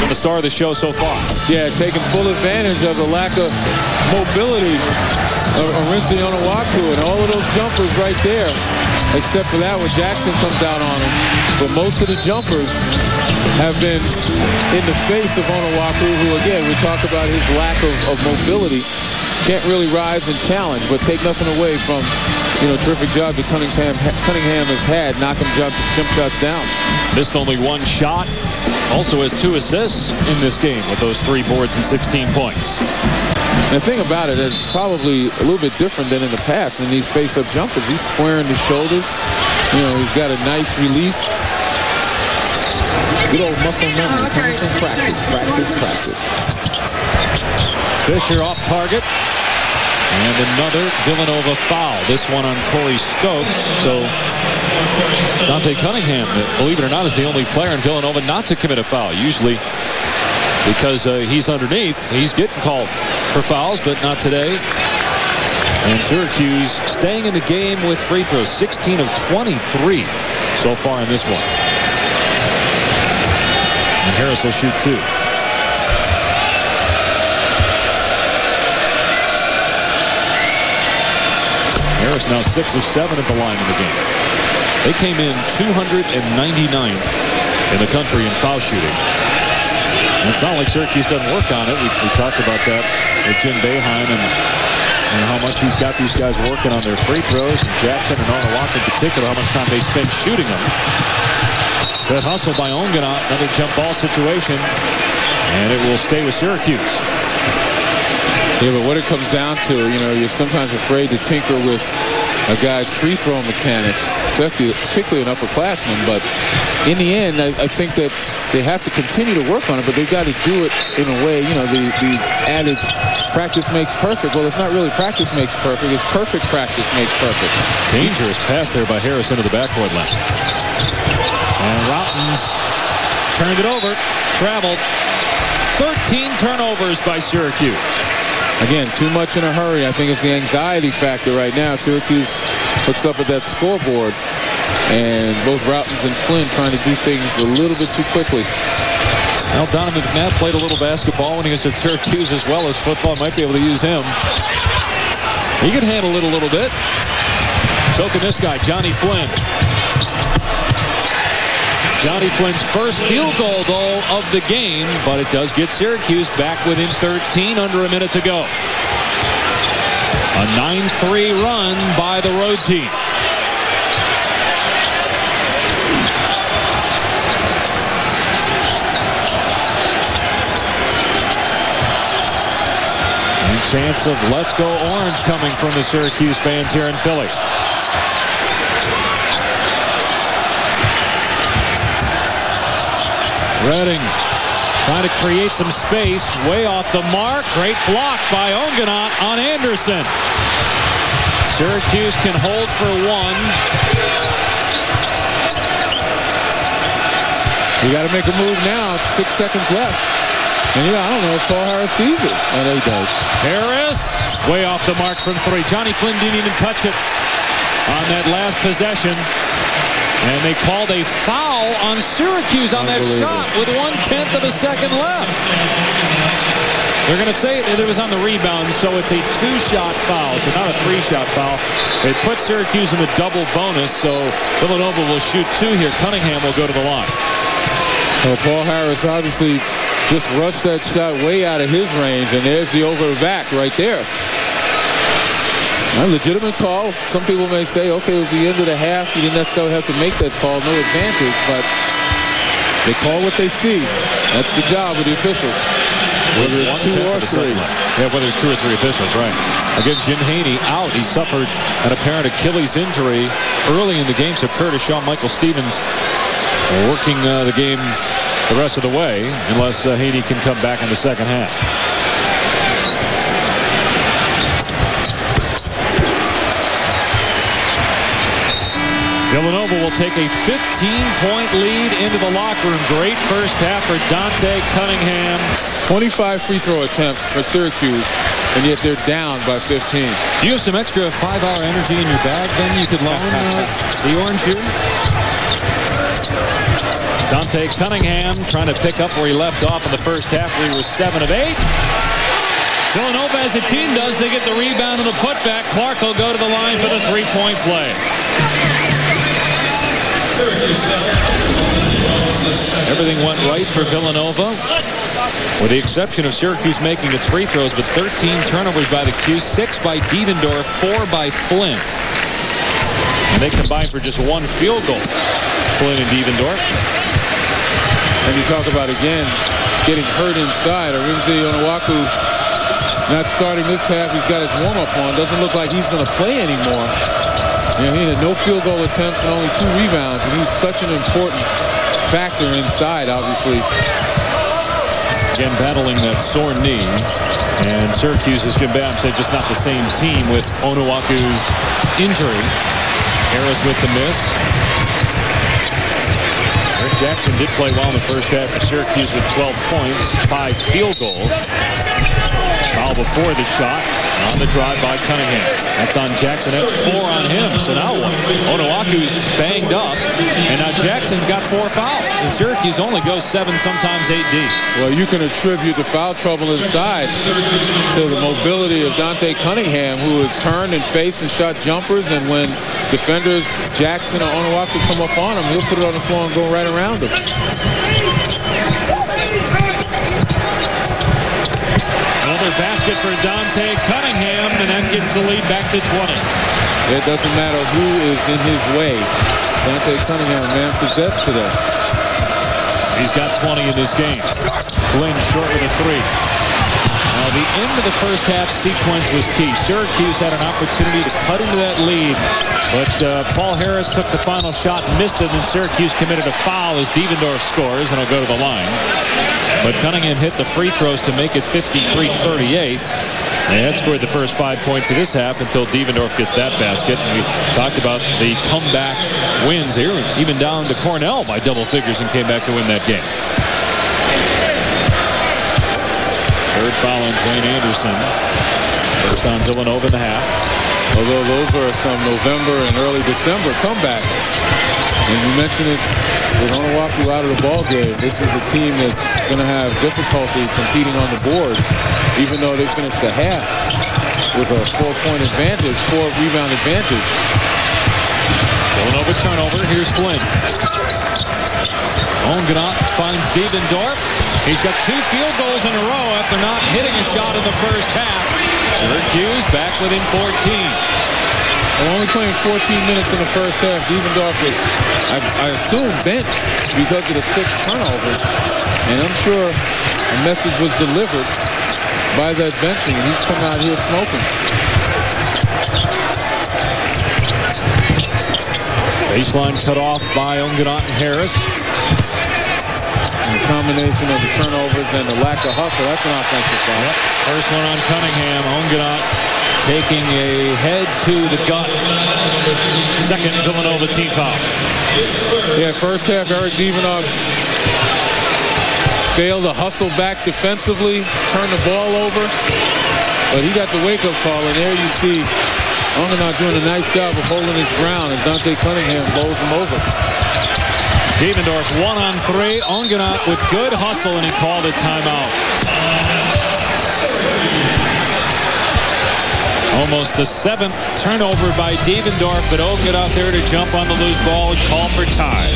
been the star of the show so far. Yeah, taking full advantage of the lack of mobility of Arinze Onuaku and all of those jumpers right there. Except for that when Jackson comes out on him. But most of the jumpers have been in the face of Onuaku, who again, we talked about his lack of, of mobility can't really rise and challenge, but take nothing away from, you know, terrific job that Cunningham, Cunningham has had knocking jump, jump shots down. Missed only one shot. Also has two assists in this game with those three boards and 16 points. And the thing about it is probably a little bit different than in the past in these face-up jumpers. He's squaring the shoulders. You know, he's got a nice release. Good old muscle memory oh, coming from practice, practice, practice. Fisher off target. And another Villanova foul. This one on Corey Stokes. So Dante Cunningham, believe it or not, is the only player in Villanova not to commit a foul. Usually because uh, he's underneath, he's getting called for fouls, but not today. And Syracuse staying in the game with free throws, 16 of 23 so far in this one. And Harris will shoot two. Harris now six of seven at the line in the game. They came in 299th in the country in foul shooting. It's not like Syracuse doesn't work on it. We, we talked about that with Jim Boeheim and, and, how much he's got these guys working on their free throws. And Jackson and Onuaku in particular, how much time they spend shooting them. Good hustle by Ongenaet. Another jump ball situation. And it will stay with Syracuse. Yeah, but what it comes down to, you know, you're sometimes afraid to tinker with a guy's free throw mechanics, particularly an upperclassman. But in the end, I, I, think that they have to continue to work on it, but they've got to do it in a way, you know, the, the added practice makes perfect. Well, it's not really practice makes perfect. It's perfect practice makes perfect. Dangerous pass there by Harris into the backcourt line. And Rautins turned it over, traveled. 13 turnovers by Syracuse. Again, too much in a hurry. I think it's the anxiety factor right now. Syracuse looks up at that scoreboard, and both Rautins and Flynn trying to do things a little bit too quickly. Well, Donovan McNabb played a little basketball when he was at Syracuse as well as football. Might be able to use him. He can handle it a little bit. So can this guy, Jonny Flynn. Jonny Flynn's first field goal, though, of the game, but it does get Syracuse back within 13, under a minute to go. A 9-3 run by the road team. And chance of let's go orange coming from the Syracuse fans here in Philly. Redding trying to create some space. Way off the mark. Great block by Ongenaet on Anderson. Syracuse can hold for one. You got to make a move now. Six seconds left. And yeah, I don't know if Paul Harris sees it. No, he does. Harris, way off the mark from three. Jonny Flynn didn't even touch it on that last possession. And they called a foul on Syracuse on that shot with one-tenth of a second left. They're going to say that it was on the rebound, so it's a two-shot foul, so not a three-shot foul. They put Syracuse in the double bonus, so Villanova will shoot two here. Cunningham will go to the line. Well, Paul Harris obviously just rushed that shot way out of his range, and there's the over the back right there. A legitimate call. Some people may say, okay, it was the end of the half. You didn't necessarily have to make that call. No advantage, but they call what they see. That's the job of the officials. Whether it's two or three. Yeah, whether it's two or three officials, right. Again, Jim Haney out. He suffered an apparent Achilles injury early in the game. So Curtis Shaw, Michael Stevens working uh, the game the rest of the way unless uh, Haney can come back in the second half. Villanova will take a 15-point lead into the locker room. Great first half for Dante Cunningham. 25 free throw attempts for Syracuse, and yet they're down by 15. Do you have some extra five-hour energy in your bag, then you could loan uh, the orange here? Dante Cunningham trying to pick up where he left off in the first half where he was 7 of 8. Villanova, as a team does, they get the rebound and the putback. Clark will go to the line for the three-point play. Everything went right for Villanova, with the exception of Syracuse making its free throws, but 13 turnovers by the Q, six by Devendorf, four by Flynn. And they combined for just one field goal, Flynn and Devendorf. And you talk about, again, getting hurt inside. Arinze Onuaku not starting this half. He's got his warm-up on. Doesn't look like he's going to play anymore. Know, he had no field goal attempts and only two rebounds, and he's such an important factor inside, obviously. Again, battling that sore knee. And Syracuse, as Jim Boeheim said, just not the same team with Onuaku's injury. Harris with the miss. Rick Jackson did play well in the first half for Syracuse with 12 points, five field goals. Foul before the shot. On the drive by Cunningham. That's on Jackson. That's four on him. So now what? Onuaku's banged up. And now Jackson's got four fouls. And Syracuse only goes seven, sometimes eight deep. Well, you can attribute the foul trouble inside to the mobility of Dante Cunningham, who has turned and faced and shot jumpers. And when defenders Jackson or Onuaku come up on him, he'll put it on the floor and go right around him. Another basket for Dante Cunningham, and that gets the lead back to 20. It doesn't matter who is in his way. Dante Cunningham, man, possessed today. He's got 20 in this game. Flynn short with a three. The end of the first half sequence was key. Syracuse had an opportunity to cut into that lead, but uh, Paul Harris took the final shot, missed it, and Syracuse committed a foul as Devendorf scores, and he'll go to the line. But Cunningham hit the free throws to make it 53-38. They had scored the first five points of this half until Devendorf gets that basket. And we talked about the comeback wins here, even down to Cornell by double figures and came back to win that game. Third foul on Dwayne Anderson. First on Villanova in the half. Although those are some November and early December comebacks. And you mentioned it they're going to walk you out of the ball game. This is a team that's going to have difficulty competing on the boards, even though they finished the half with a four-point advantage, four-rebound advantage. Villanova turnover. Here's Flynn. Ongenaet finds Devendorf. He's got two field goals in a row after not hitting a shot in the first half. Syracuse back within 14. They're only playing 14 minutes in the first half. Devendorf was, I, I assume, benched because of the six turnovers. And I'm sure a message was delivered by that benching, and he's come out here smoking. Baseline cut off by Ongenaet and Harris. And the combination of the turnovers and the lack of hustle, that's an offensive foul. Yep. First one on Cunningham. Ongenaet taking a head to the gut. Second Villanova team foul. Yeah, first half, Eric Devendorf failed to hustle back defensively, turn the ball over, but he got the wake-up call, and there you see Ongenaet doing a nice job of holding his ground as Dante Cunningham blows him over. Devendorf one on three. Ongenaet with good hustle, and he called a timeout. Almost the seventh turnover by Devendorf, but Ongenaet there to jump on the loose ball and call for time.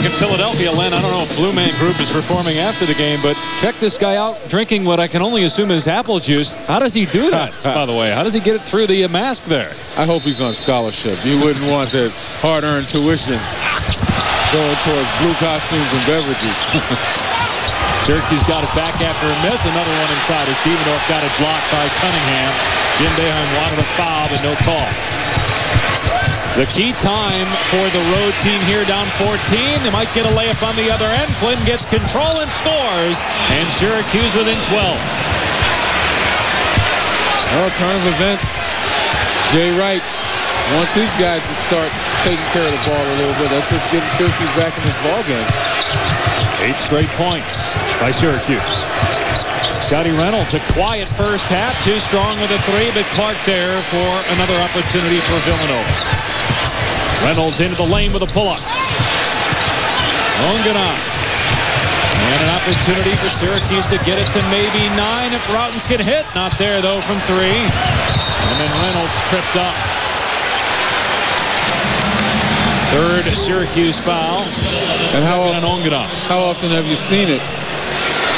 In Philadelphia, Len, I don't know if Blue Man Group is performing after the game, but check this guy out drinking what I can only assume is apple juice. How does he do that, by the way? How does he get it through the mask there? I hope he's on scholarship. You wouldn't want that hard-earned tuition going towards blue costumes and beverages. Syracuse got it back after a miss. Another one inside as Devendorf got it blocked by Cunningham. Jim Boeheim wanted a foul, but no call. A key time for the road team here down 14. They might get a layup on the other end. Flynn gets control and scores. And Syracuse within 12. Well, turn of events. Jay Wright wants his guys to start taking care of the ball a little bit. That's what's getting Syracuse back in this ball game. Eight straight points by Syracuse. Scottie Reynolds, a quiet first half, too strong with a three, but Clark there for another opportunity for Villanova. Reynolds into the lane with a pull-up. Ongenaet. And an opportunity for Syracuse to get it to maybe nine if Rautins can hit. Not there, though, from three. And then Reynolds tripped up. Third Syracuse foul. And how, on how often have you seen it?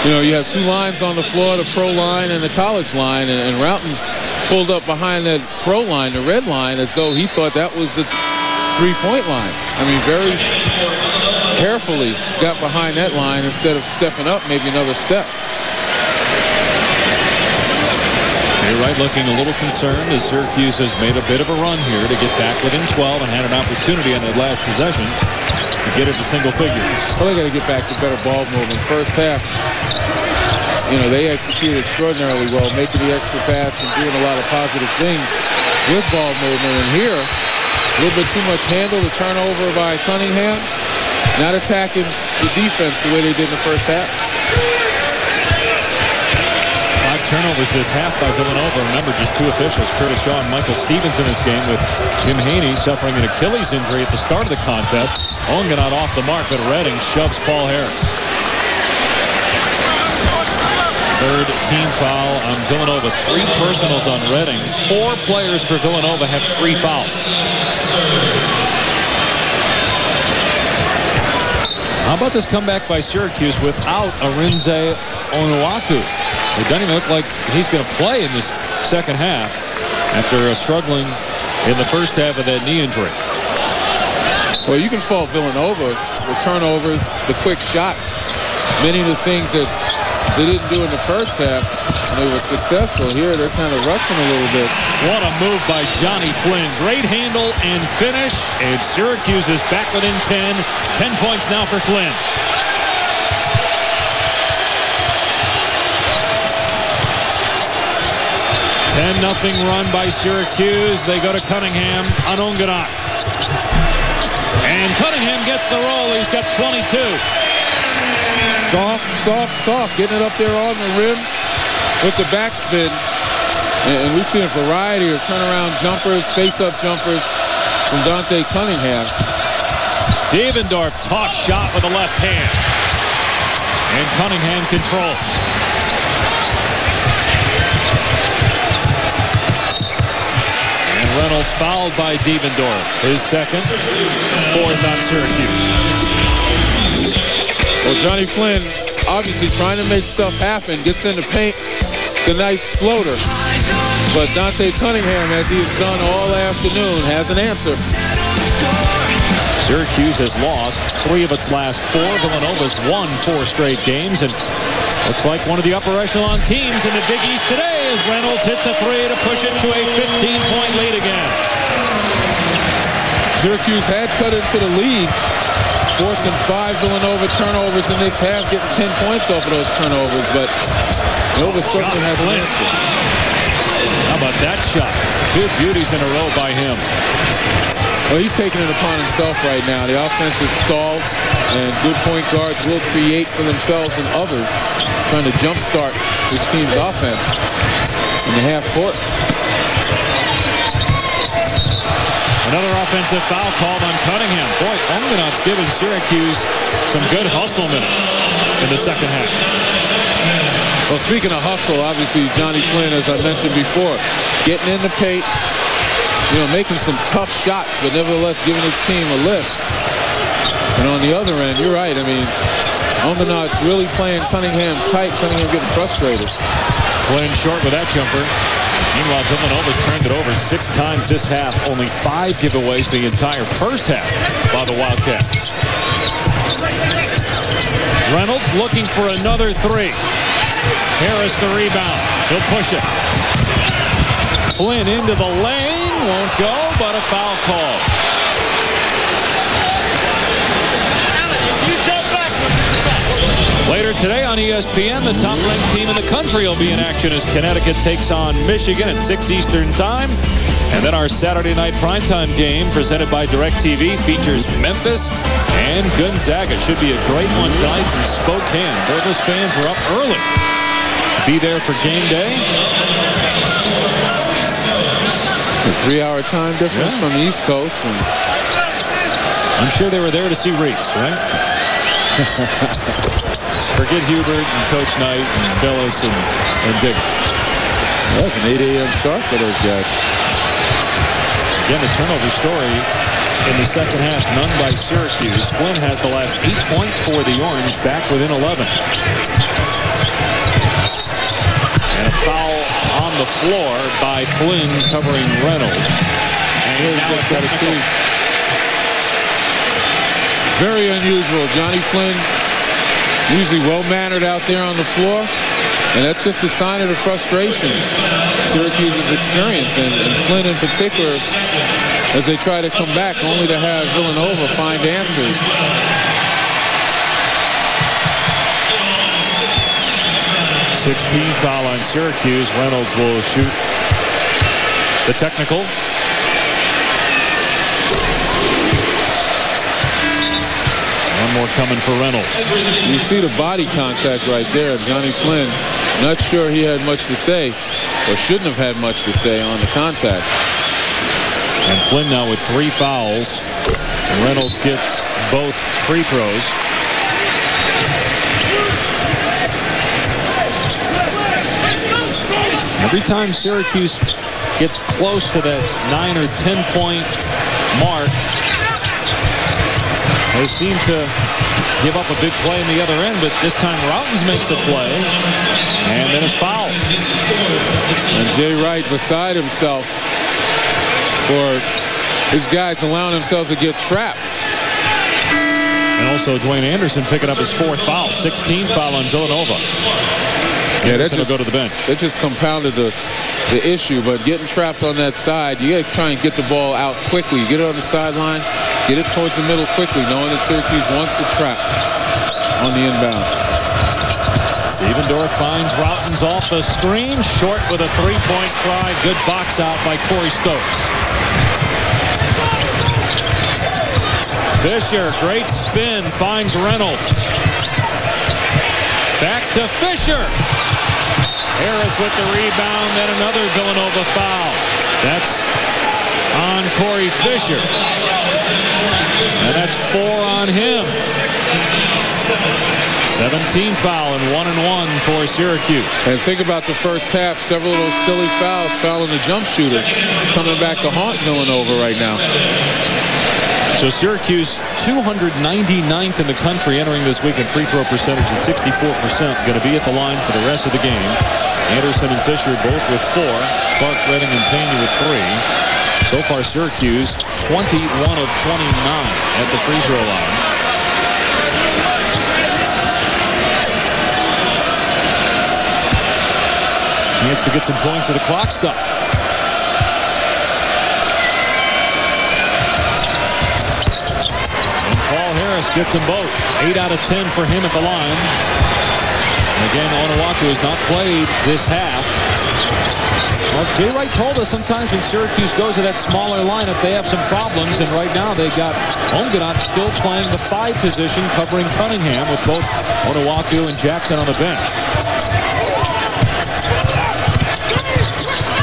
You know, you have two lines on the floor, the pro line and the college line, and, and Rautins pulled up behind that pro line, the red line, as though he thought that was the three-point line. I mean, very carefully got behind that line instead of stepping up maybe another step. Jay Wright looking a little concerned as Syracuse has made a bit of a run here to get back within 12 and had an opportunity on that last possession to get it to single figures. Well, they got to get back to better ball movement. First half, you know, they executed extraordinarily well, making the extra pass and doing a lot of positive things with ball movement. And here, a little bit too much handle, the turnover by Cunningham, not attacking the defense the way they did in the first half. Turnovers this half by Villanova. Remember, just two officials, Curtis Shaw and Michael Stevens in this game with Jim Haney suffering an Achilles injury at the start of the contest. Ongenaet off the mark, but Redding shoves Paul Harris. Third team foul on Villanova. Three personals on Redding. Four players for Villanova have three fouls. How about this comeback by Syracuse without Arinze Onuaku? It doesn't even look like he's going to play in this second half after uh, struggling in the first half of that knee injury. Well, you can fault Villanova, the turnovers, the quick shots, many of the things that they didn't do in the first half, and they were successful. Here, they're kind of rushing a little bit. What a move by Jonny Flynn. Great handle and finish. And Syracuse is back within 10. 10 points now for Flynn. Ten nothing run by Syracuse. They go to Cunningham on Ongenaet. And Cunningham gets the roll. He's got 22. Soft, soft, soft. Getting it up there on the rim with the backspin. And we've seen a variety of turnaround jumpers, face-up jumpers from Dante Cunningham. Devendorf, tough shot with the left hand. And Cunningham controls. Reynolds fouled by Devendorf. His second, fourth on Syracuse. Well, Jonny Flynn obviously trying to make stuff happen. Gets in the paint. The nice floater. But Dante Cunningham, as he has done all afternoon, has an answer. Syracuse has lost three of its last four. Villanova's won four straight games. And looks like one of the upper echelon teams in the Big East today as Reynolds hits a three to push it to a 15-point lead again. Syracuse had cut into the lead, forcing five Villanova turnovers in this half, getting 10 points off of those turnovers, but Nova certainly has an answer. How about that shot? Two beauties in a row by him. Well, he's taking it upon himself right now. The offense is stalled, and good point guards will create for themselves and others, trying to jumpstart his team's offense in the half court. Another offensive foul called on Cunningham. Boy, Ongenaet's given Syracuse some good hustle minutes in the second half. Well, speaking of hustle, obviously Jonny Flynn, as I mentioned before, getting in the paint, you know, making some tough shots, but nevertheless giving his team a lift. And on the other end, you're right. I mean, Ongenaet's really playing Cunningham tight. Cunningham getting frustrated. Flynn short with that jumper. Meanwhile, Villanova's turned it over six times this half. Only five giveaways the entire first half by the Wildcats. Reynolds looking for another three. Harris the rebound. He'll push it. Flynn into the lane. Won't go, but a foul call. Later today on ESPN, the top-ranked team in the country will be in action as Connecticut takes on Michigan at 6 Eastern Time. And then our Saturday night primetime game presented by DirecTV features Memphis and Gonzaga. Should be a great one tonight from Spokane. Those fans were up early. Be there for game day. A three-hour time difference yeah. from the East Coast. And... I'm sure they were there to see Rece, right? Forget Hubert and Coach Knight and Bilas and, and Dick. That's an 8 a.m. start for those guys. Again, the turnover story in the second half, none by Syracuse. Flynn has the last eight points for the Orange, back within 11. And a foul on the floor by Flynn covering Reynolds. And just got a two. Very unusual. Jonny Flynn, usually well-mannered out there on the floor. And that's just a sign of the frustration Syracuse's experience, and, and Flynn in particular, as they try to come back, only to have Villanova find answers. Sixteen foul on Syracuse. Reynolds will shoot the technical. One more coming for Reynolds. You see the body contact right there. Jonny Flynn not sure he had much to say, or shouldn't have had much to say on the contact. And Flynn now with three fouls. And Reynolds gets both free throws. Every time Syracuse gets close to that 9 or 10 point mark, they seem to give up a big play in the other end, but this time Rautins makes a play, and then it's fouled. And Jay Wright beside himself for his guys allowing themselves to get trapped. And And also Dwayne Anderson picking up his fourth foul, 16 foul on Villanova. Yeah, that just, go to the bench. That just compounded the, the issue, but getting trapped on that side, you got to try and get the ball out quickly. You Get it on the sideline, get it towards the middle quickly, knowing that Syracuse wants to trap on the inbound. Devendorf finds Rautins off the screen, short with a three-point try. Good box out by Corey Stokes. Fisher, great spin, finds Reynolds. Back to Fisher. Harris with the rebound, then another Villanova foul. That's on Corey Fisher. And that's four on him. 17 foul and one and one for Syracuse. And think about the first half, several of those silly fouls fouling the jump shooter coming back to haunt Villanova right now. So Syracuse 299th in the country entering this week in free throw percentage at 64%. Going to be at the line for the rest of the game. Anderson and Fisher both with four. Clark, Redding, and Pena with three. So far Syracuse 21 of 29 at the free throw line. Chance to get some points with the clock stop. Gets them both. 8 out of 10 for him at the line. And again, Onuaku has not played this half. Well, Jay Wright told us sometimes when Syracuse goes to that smaller lineup, they have some problems. And right now they've got Ongenaet still playing the five position, covering Cunningham with both Onuaku and Jackson on the bench.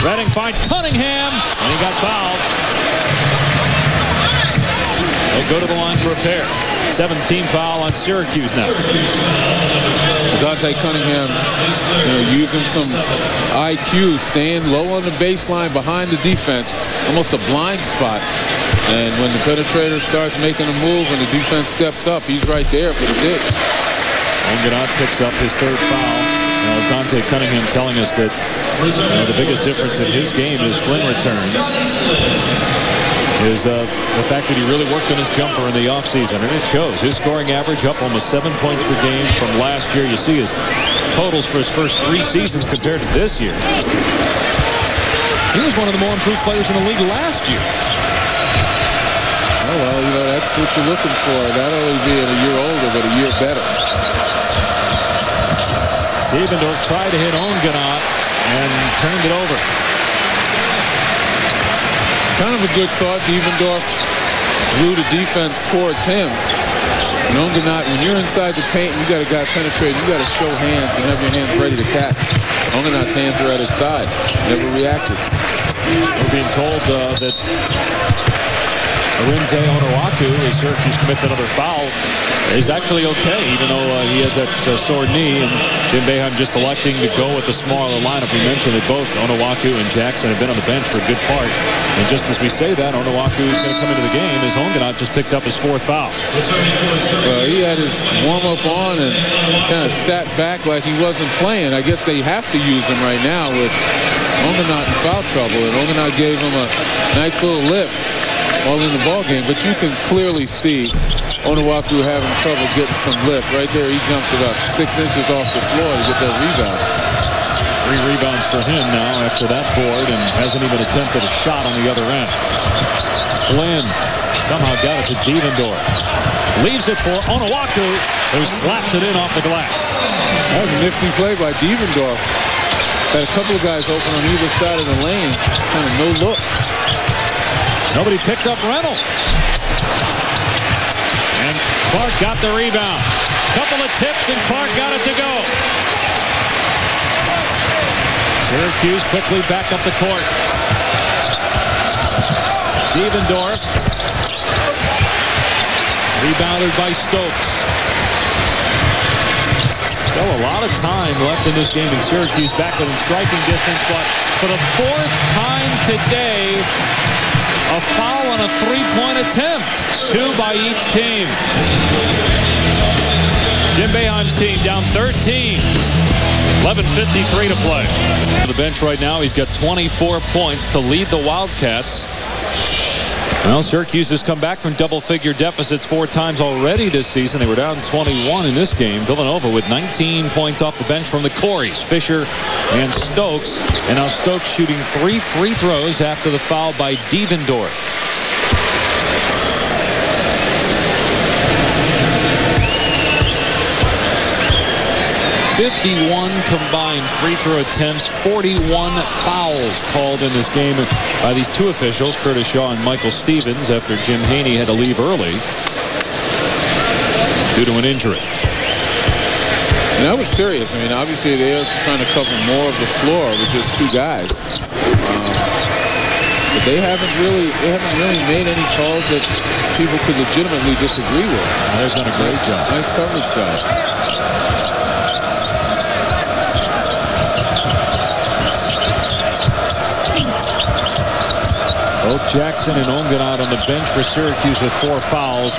Redding finds Cunningham, and he got fouled. They'll go to the line for a pair. 17 foul on Syracuse now. Dante Cunningham you know, using some IQ, staying low on the baseline behind the defense, almost a blind spot. And when the penetrator starts making a move and the defense steps up, he's right there for the dish. Ongenaet picks up his third foul. Now, Dante Cunningham telling us that you know, the biggest difference in his game is Flynn returns. Is uh, the fact that he really worked on his jumper in the offseason, and it shows. His scoring average up almost seven points per game from last year. You see his totals for his first three seasons compared to this year. He was one of the more improved players in the league last year. Oh, well, you know, that's what you're looking for. Not only being a year older, but a year better. Devendorf tried to hit Ongenaet and turned it over. Kind of a good thought. Devendorf drew the defense towards him. And Ongenaet, when you're inside the paint, you got a guy penetrating, you got to show hands and have your hands ready to catch. Ongenaet's hands are at his side. Never reacted. We're being told uh, that Arinze Onuaku, as Syracuse commits another foul, is actually okay, even though uh, he has that uh, sore knee. And Jim Boeheim just electing to go with the smaller lineup. We mentioned that both Onuaku and Jackson have been on the bench for a good part. And just as we say that, Onuaku is going to come into the game as Ongenaet just picked up his fourth foul. Well, he had his warm-up on and kind of sat back like he wasn't playing. I guess they have to use him right now with Ongenaet in foul trouble. And Ongenaet gave him a nice little lift all in the ball game, but you can clearly see Onuaku having trouble getting some lift. Right there, he jumped about six inches off the floor to get that rebound. Three rebounds for him now after that board and hasn't even attempted a shot on the other end. Flynn somehow got it to Devendorf. Leaves it for Onuaku, who slaps it in off the glass. That was a nifty play by Devendorf. Had a couple of guys open on either side of the lane. Kind of no look. Nobody picked up Reynolds. And Clark got the rebound. Couple of tips and Clark got it to go. Syracuse quickly back up the court. Devendorf. Rebounded by Stokes. Still a lot of time left in this game, and Syracuse back within striking distance, but for the fourth time today, a foul on a three-point attempt. Two by each team. Jim Boeheim's team down 13. 11.53 to play. On the bench right now, he's got 24 points to lead the Wildcats Well, Syracuse has come back from double-figure deficits four times already this season. They were down 21 in this game. Villanova with 19 points off the bench from the Coreys, Fisher and Stokes. And now Stokes shooting three free throws after the foul by Devendorf. 51 combined free throw attempts, 41 fouls called in this game by these two officials, Curtis Shaw and Michael Stevens, after Jim Haney had to leave early due to an injury. And that was serious. I mean, obviously they're trying to cover more of the floor with just two guys. Um, but they haven't really they haven't really made any calls that people could legitimately disagree with. They've done a great nice, job. Nice coverage job. Both Jackson and Ongenaet on the bench for Syracuse with four fouls.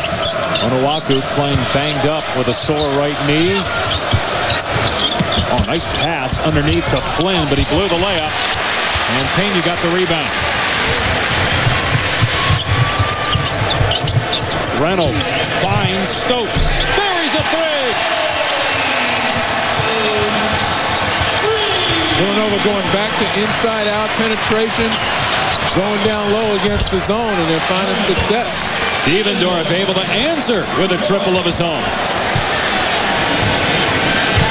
Onuaku playing banged up with a sore right knee. Oh, nice pass underneath to Flynn, but he blew the layup. And Pena got the rebound. Reynolds finds Stokes. Buries a three. Villanova going back to inside out penetration going down low against the zone, and they're finding success. Devendorf able to answer with a triple of his own.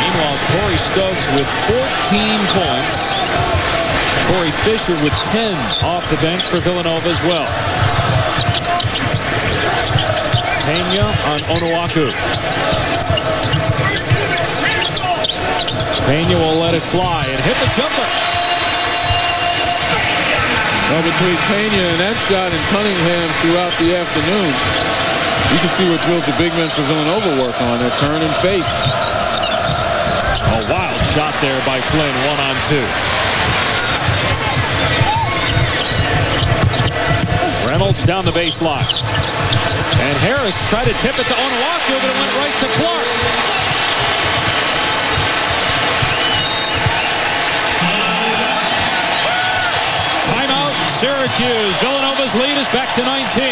Meanwhile, Corey Stokes with 14 points. Corey Fisher with 10 off the bench for Villanova as well. Pena on Onuaku. Pena will let it fly and hit the jumper. Well, between Pena and that shot and Cunningham throughout the afternoon, you can see what drills the big men for Villanova work on. Their turn and face. A wild shot there by Flynn, one on two. Reynolds down the baseline. And Harris tried to tip it to Onuaku, but it went right to Clark. Syracuse. Villanova's lead is back to 19.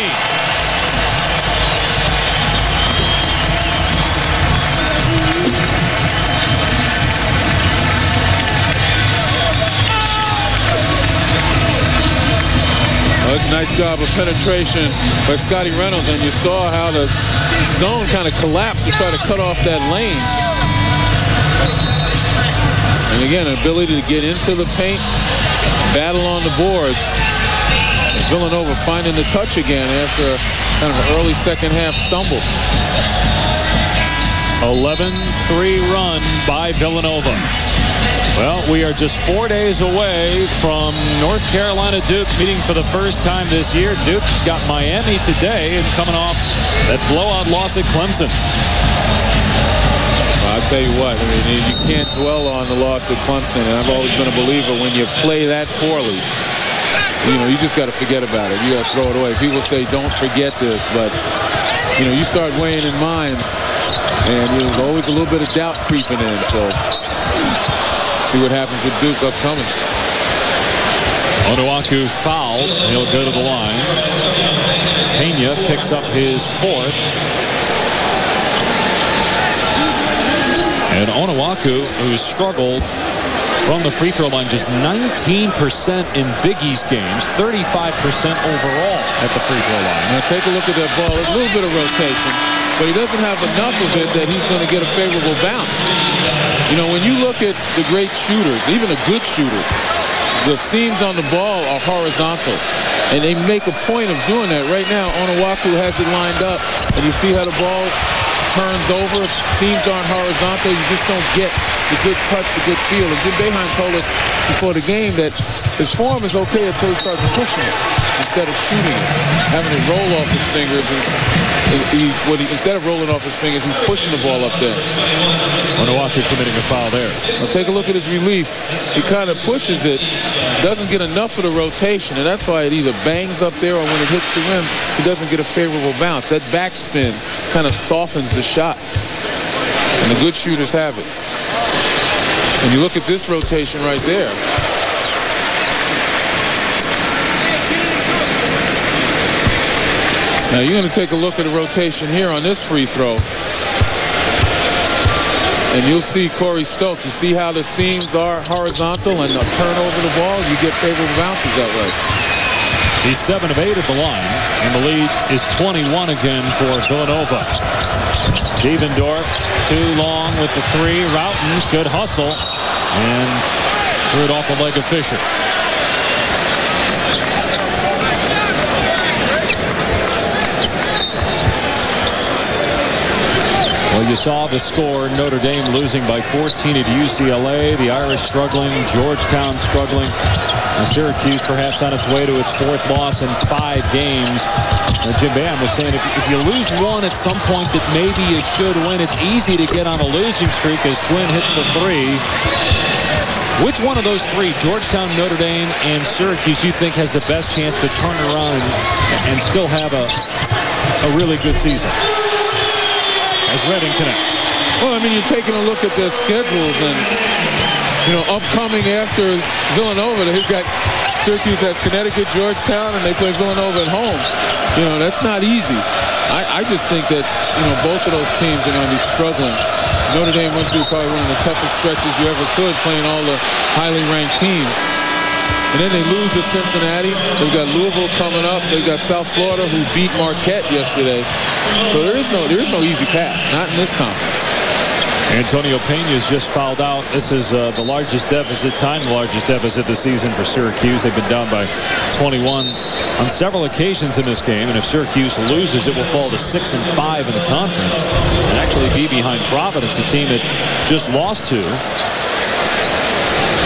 Well, it's a nice job of penetration by Scottie Reynolds, and you saw how the zone kind of collapsed to try to cut off that lane. And again, an ability to get into the paint, battle on the boards. Villanova finding the touch again after kind of an early second half stumble. 11-3 run by Villanova. Well, we are just four days away from North Carolina Duke meeting for the first time this year. Duke's got Miami today and coming off that blowout loss at Clemson. Well, I'll tell you what, I mean, you can't dwell on the loss at Clemson, and I've always been a believer when you play that poorly, you know, you just got to forget about it. You got to throw it away. People say don't forget this, but, you know, you start weighing in minds, and there's always a little bit of doubt creeping in. So see what happens with Duke upcoming. Onuaku fouled. He'll go to the line. Pena picks up his fourth. And Onuaku, who struggled from the free throw line, just 19% in Big East games, 35% overall at the free throw line. Now take a look at that ball. A little bit of rotation, but he doesn't have enough of it that he's going to get a favorable bounce. You know, when you look at the great shooters, even the good shooters, the seams on the ball are horizontal. And they make a point of doing that. Right now, Onuaku has it lined up. And you see how the ball turns over. Seams aren't horizontal. You just don't get the good touch, the good feel. And Jim Boeheim told us before the game that his form is okay until he starts pushing it instead of shooting it, having it roll off his fingers. He, he, instead of rolling off his fingers, he's pushing the ball up there. Onuaku committing a foul there. Now take a look at his release. He kind of pushes it, doesn't get enough of the rotation, and that's why it either bangs up there or when it hits the rim, he doesn't get a favorable bounce. That backspin kind of softens the shot. And the good shooters have it. And you look at this rotation right there. Now you're going to take a look at the rotation here on this free throw. And you'll see Corey Stokes. You see how the seams are horizontal and turn over the ball. You get favorable bounces that way. He's 7 of 8 at the line, and the lead is 21 again for Villanova. Devendorf, too long with the three. Rautins, good hustle, and threw it off the leg of Fisher. Well, you saw the score. Notre Dame losing by 14 at UCLA. The Irish struggling. Georgetown struggling. And Syracuse perhaps on its way to its fourth loss in five games. Jim Boeheim was saying if, if, you lose one at some point that maybe you should win, it's easy to get on a losing streak as Flynn hits the three. Which one of those three, Georgetown, Notre Dame, and Syracuse, you think has the best chance to turn around and, and still have a, a really good season? As Redding connects. Well, I mean, you're taking a look at their schedules and, you know, upcoming after Villanova, they've got Syracuse has Connecticut, Georgetown, and they play Villanova at home. You know, that's not easy. I, I just think that, you know, both of those teams are going to be struggling. Notre Dame went through probably one of the toughest stretches you ever could playing all the highly ranked teams. And then they lose to Cincinnati. They've got Louisville coming up. They've got South Florida who beat Marquette yesterday. So there is no there is no easy path, not in this conference. Antonio Pena has just fouled out. This is uh, the largest deficit, time the largest deficit this season for Syracuse. They've been down by 21 on several occasions in this game. And if Syracuse loses, it will fall to 6 and 5 in the conference and actually be behind Providence, a team that just lost to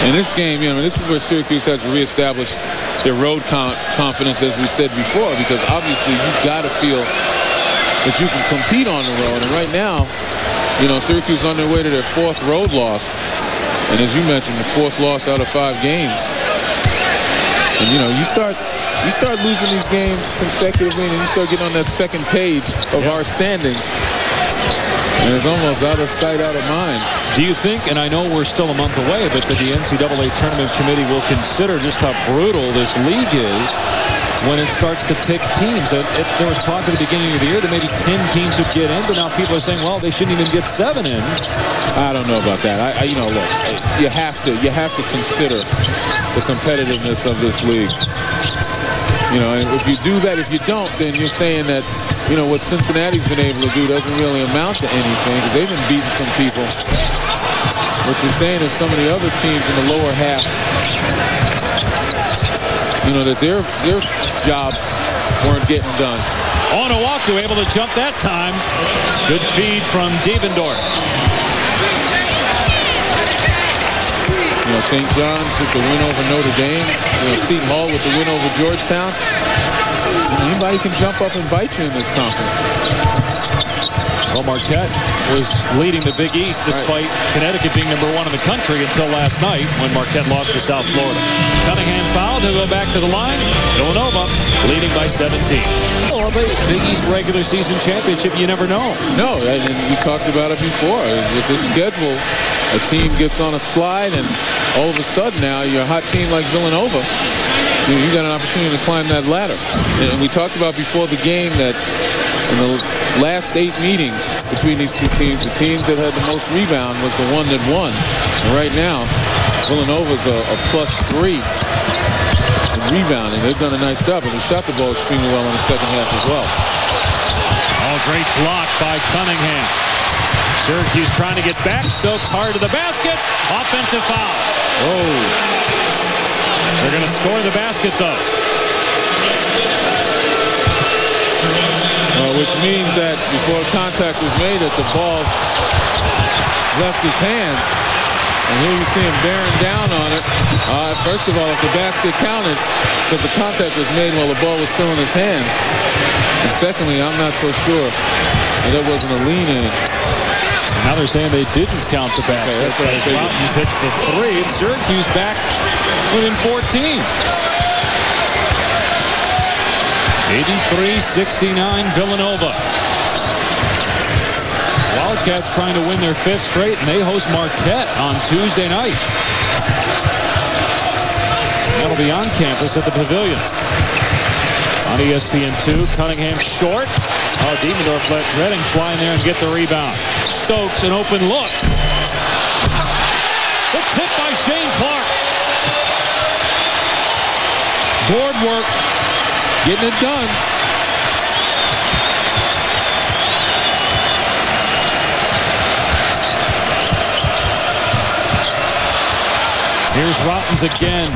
in this game, you know, this is where Syracuse has to reestablish their road confidence, as we said before, because obviously you've got to feel that you can compete on the road. And right now, you know, Syracuse on their way to their fourth road loss. And as you mentioned, the fourth loss out of five games. And, you know, you start you start losing these games consecutively and you start getting on that second page of yep. our standings. And it's almost out of sight, out of mind. Do you think, and I know we're still a month away, but that the NCAA Tournament Committee will consider just how brutal this league is when it starts to pick teams. It, it, there was talk at the beginning of the year that maybe 10 teams would get in, but now people are saying, well, they shouldn't even get seven in. I don't know about that. I, I, you know, look, you have to, you have to consider the competitiveness of this league. You know, if you do that, if you don't, then you're saying that, you know, what Cincinnati's been able to do doesn't really amount to anything because they've been beating some people. What you're saying is some of the other teams in the lower half, you know, that their their jobs weren't getting done. Onuaku able to jump that time. Good feed from Devendorf. You know, St. John's with the win over Notre Dame. You know, Seton Hall with the win over Georgetown. Anybody can jump up and bite you in this conference. Well, Marquette was leading the Big East despite right. Connecticut being number one in the country until last night when Marquette lost to South Florida. Cunningham fouled to go back to the line. Villanova leading by 17. Well, Big East regular season championship, you never know. No, and we talked about it before. With this schedule, a team gets on a slide and all of a sudden now you're a hot team like Villanova. You, you got an opportunity to climb that ladder. And we talked about before the game that in the last eight meetings between these two teams, the team that had the most rebound was the one that won. And right now, Villanova's a, a plus three in rebounding. They've done a nice job, and they shot the ball extremely well in the second half as well. Oh, great block by Cunningham. Syracuse trying to get back. Stokes hard to the basket. Offensive foul. Oh. They're going to score the basket, though. Which means that before contact was made that the ball left his hands. And here you see him bearing down on it. Uh, first of all, if the basket counted, because the contact was made while the ball was still in his hands. And secondly, I'm not so sure that there wasn't a lean in it. Now they're saying they didn't count the basket. Okay, as Rautins hits the three, and Syracuse back within 14. 83-69 Villanova. Wildcats trying to win their fifth straight, and they host Marquette on Tuesday night. That'll be on campus at the Pavilion. On ESPN2, Cunningham short. Oh, Devendorf let Redding fly in there and get the rebound. Stokes, an open look. The tip by Shane Clark. Board work. Getting it done. Here's Rautins again.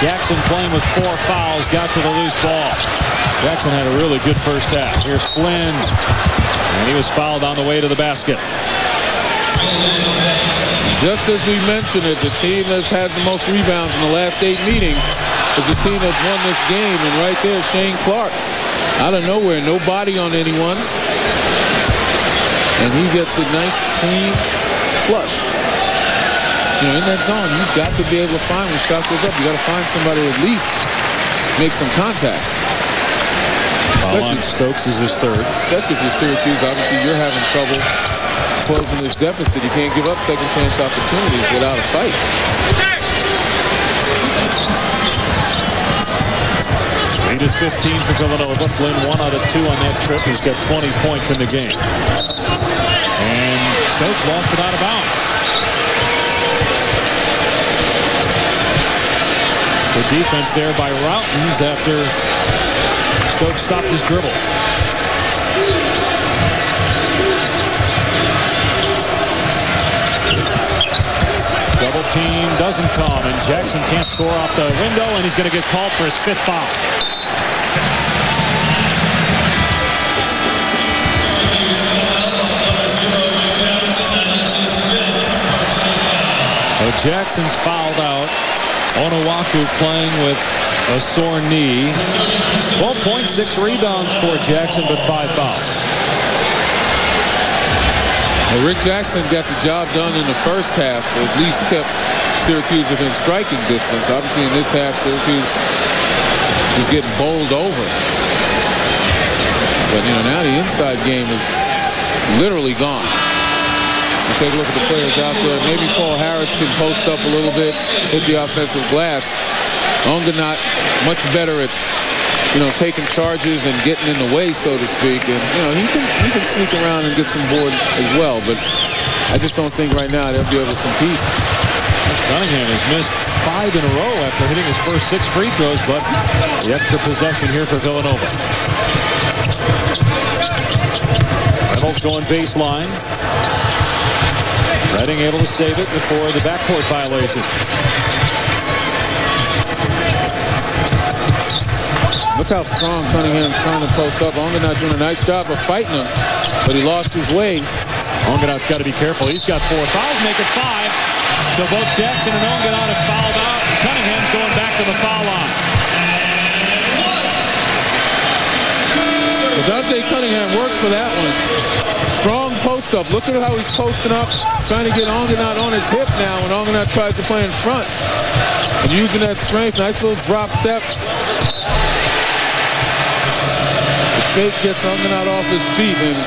Jackson playing with four fouls, got to the loose ball. Jackson had a really good first half. Here's Flynn, and he was fouled on the way to the basket. Just as we mentioned it, the team that's had the most rebounds in the last eight meetings is the team that's won this game. And right there, Shane Clark. Out of nowhere, no body on anyone. And he gets a nice, clean flush. You know, in that zone, you've got to be able to find when shot goes up. You got to find somebody at least make some contact. Especially Stokes is his third. Especially if you're Syracuse, obviously you're having trouble closing this deficit. You can't give up second chance opportunities without a fight. Lead is 15 for Villanova. Flynn one out of two on that trip. He's got 20 points in the game. And Stokes lost it out of bounds. The defense there by Rautins after Stokes stopped his dribble. Double team doesn't come, and Jackson can't score off the window, and he's going to get called for his fifth foul. So Jackson's fouled out. Onuaku playing with a sore knee. 12.6 rebounds for Jackson, but five fouls. Well, Rick Jackson got the job done in the first half, at least kept Syracuse within striking distance. Obviously, in this half, Syracuse is getting bowled over. But, you know, now the inside game is literally gone. Take a look at the players out there. Maybe Paul Harris can post up a little bit, hit the offensive glass. Ongenaet much better at, you know, taking charges and getting in the way, so to speak. And, you know, he can, he can sneak around and get some board as well. But I just don't think right now they'll be able to compete. Cunningham has missed five in a row after hitting his first six free throws, but the extra possession here for Villanova. Reynolds going baseline. Redding able to save it before the backcourt violation. Look how strong Cunningham's trying to post up. Ongenaet doing a nice job of fighting him, but he lost his way. Ongenaet's got to be careful. He's got four fouls, make it five. So both Jackson and Ongenaet have fouled out. Cunningham's going back to the foul line. Dante Cunningham worked for that one. Strong post up. Look at how he's posting up, trying to get Ongenaet on his hip now when Ongenaet tries to play in front. And using that strength, nice little drop step. Fake gets Ongenaet off his feet. And,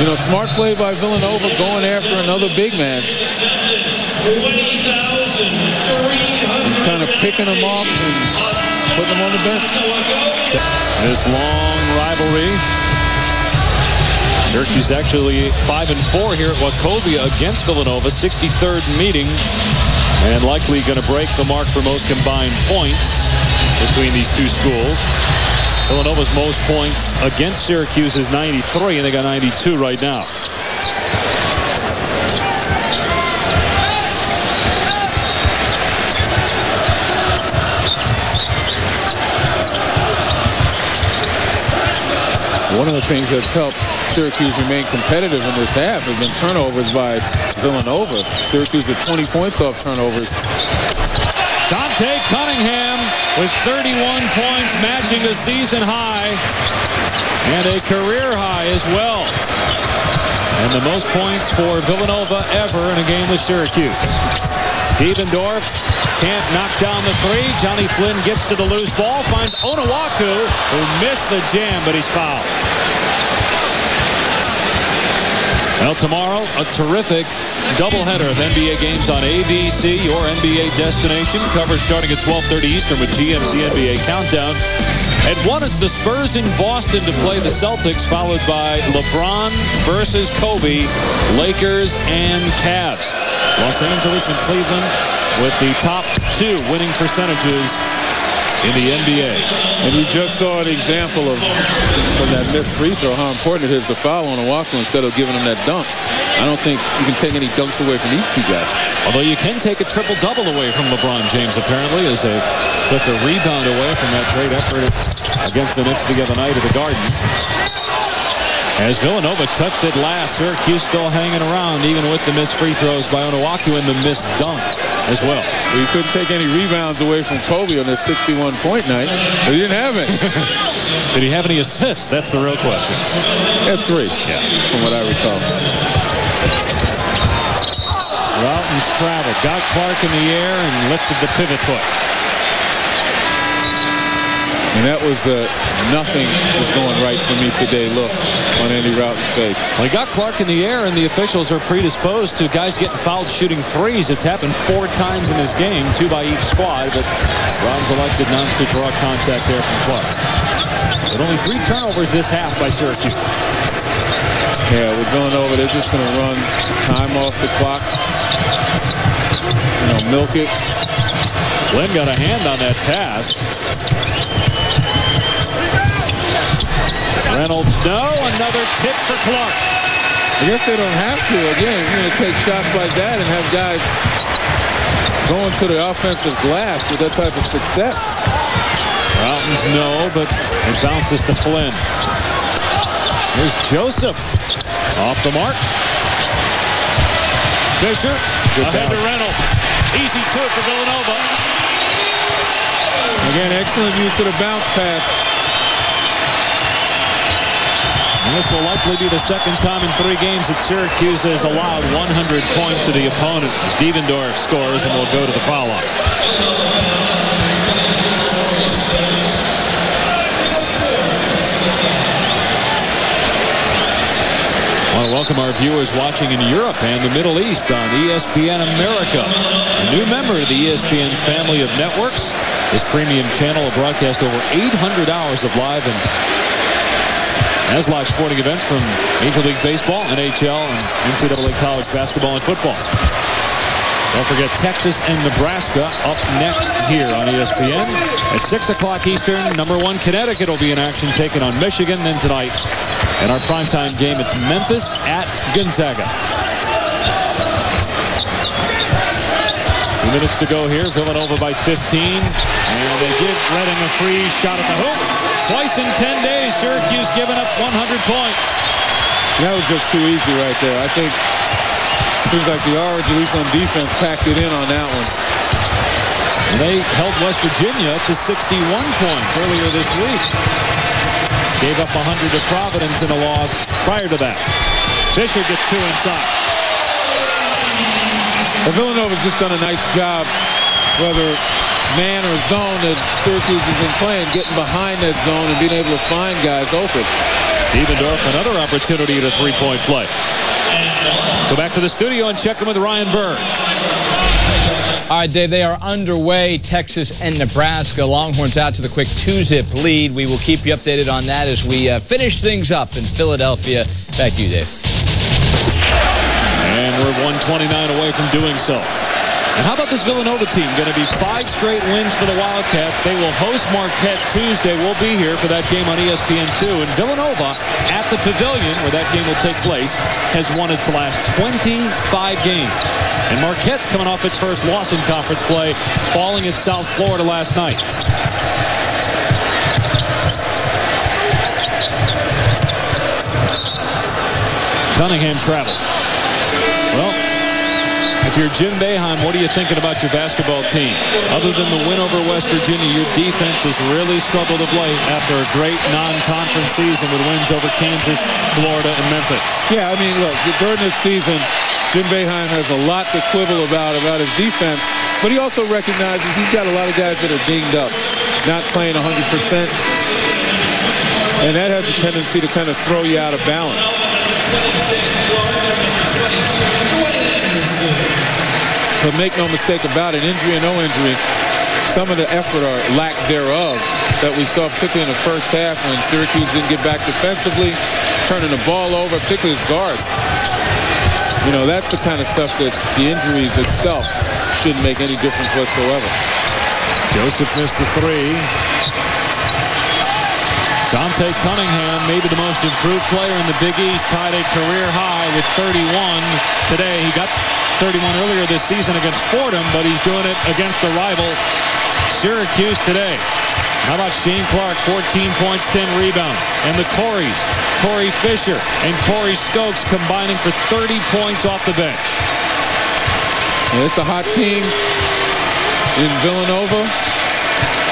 you know, smart play by Villanova going after another big man. Kind of picking him off and putting him on the bench. This long rivalry. Syracuse actually 5 and 4 here at Wachovia against Villanova, 63rd meeting, and likely going to break the mark for most combined points between these two schools. Villanova's most points against Syracuse is 93, and they got 92 right now. One of the things that's helped Syracuse remain competitive in this half has been turnovers by Villanova. Syracuse with 20 points off turnovers. Dante with 31 points, matching a season high and a career high as well. And the most points for Villanova ever in a game with Syracuse. Devendorf can't knock down the three. Jonny Flynn gets to the loose ball, finds Onuaku, who missed the jam, but he's fouled. Well, tomorrow, a terrific doubleheader of NBA games on ABC, your NBA destination. Coverage starting at 12.30 Eastern with GMC NBA Countdown. At 1, it's the Spurs in Boston to play the Celtics, followed by LeBron versus Kobe, Lakers and Cavs. Los Angeles and Cleveland with the top two winning percentages in the NBA. And you just saw an example of from that missed free throw how important it is to foul on Onuaku instead of giving him that dunk. I don't think you can take any dunks away from these two guys. Although you can take a triple-double away from LeBron James, apparently, as they took a rebound away from that great effort against the Knicks the other night at the Garden. As Villanova touched it last, Syracuse still hanging around, even with the missed free throws by Onuaku and the missed dunk as well. well you couldn't take any rebounds away from Kobe on that 61-point night. He didn't have it. Did he have any assists? That's the real question. He had three, yeah. from what I recall. Rautins traveled, got Clark in the air, and lifted the pivot foot. And that was uh, nothing was going right for me today look on Andy Rautins' face. Well, he got Clark in the air, and the officials are predisposed to guys getting fouled shooting threes. It's happened four times in this game, two by each squad, but Rautins elected not to draw contact there from Clark. But only three turnovers this half by Syracuse. Yeah, we're going over. They're just going to run time off the clock. You know, milk it. Glenn got a hand on that pass. Reynolds, no. Another tip for Clark. I guess they don't have to. Again, you're going to take shots like that and have guys going to the offensive glass with that type of success. Rautins, no, but it bounces to Flynn. Here's Joseph. Off the mark. Fisher Good ahead to Reynolds. Easy two for Villanova. Again, excellent use of the bounce pass. And this will likely be the second time in three games that Syracuse has allowed 100 points to the opponent. Devendorf scores and will go to the foul-off. I want to welcome our viewers watching in Europe and the Middle East on ESPN America. A new member of the ESPN family of networks. This premium channel will broadcast over 800 hours of live and as live sporting events from Major League Baseball, NHL, and NCAA college basketball and football. Don't forget Texas and Nebraska up next here on ESPN. At 6 o'clock Eastern, number one Connecticut will be in action taking on Michigan. Then tonight, in our primetime game, it's Memphis at Gonzaga. Two minutes to go here. Villanova by 15. They give Redding a free shot at the hoop. Twice in 10 days, Syracuse giving up 100 points. That was just too easy right there. I think seems like the Orange, at least on defense, packed it in on that one. And they held West Virginia to 61 points earlier this week. Gave up 100 to Providence in a loss prior to that. Fisher gets two inside. Villanova's just done a nice job, whether man or zone that Syracuse has been playing, getting behind that zone and being able to find guys open. Devendorf, another opportunity at a three-point play. Go back to the studio and check in with Ryan Burr. All right, Dave, they are underway, Texas and Nebraska. Longhorns out to the quick two-zip lead. We will keep you updated on that as we uh, finish things up in Philadelphia. Back to you, Dave. And we're 129 away from doing so. And how about this Villanova team? Going to be five straight wins for the Wildcats. They will host Marquette Tuesday. We'll be here for that game on ESPN2. And Villanova at the Pavilion, where that game will take place, has won its last 25 games. And Marquette's coming off its first loss in conference play, falling at South Florida last night. Cunningham traveled. If you're Jim Boeheim, what are you thinking about your basketball team? Other than the win over West Virginia, your defense has really struggled of late after a great non-conference season with wins over Kansas, Florida, and Memphis. Yeah, I mean, look, during this season, Jim Boeheim has a lot to quibble about about his defense, but he also recognizes he's got a lot of guys that are dinged up, not playing 100%. And that has a tendency to kind of throw you out of balance. But make no mistake about it, injury or no injury, some of the effort or lack thereof that we saw, particularly in the first half when Syracuse didn't get back defensively, turning the ball over, particularly his guards. You know, that's the kind of stuff that the injuries itself shouldn't make any difference whatsoever. Joseph missed the three. Dante Cunningham, maybe the most improved player in the Big East, tied a career high with 31 today. He got 31 earlier this season against Fordham, but he's doing it against the rival Syracuse today. How about Shane Clark, 14 points, 10 rebounds. And the Coreys, Corey Fisher and Corey Stokes combining for 30 points off the bench. It's a hot team in Villanova.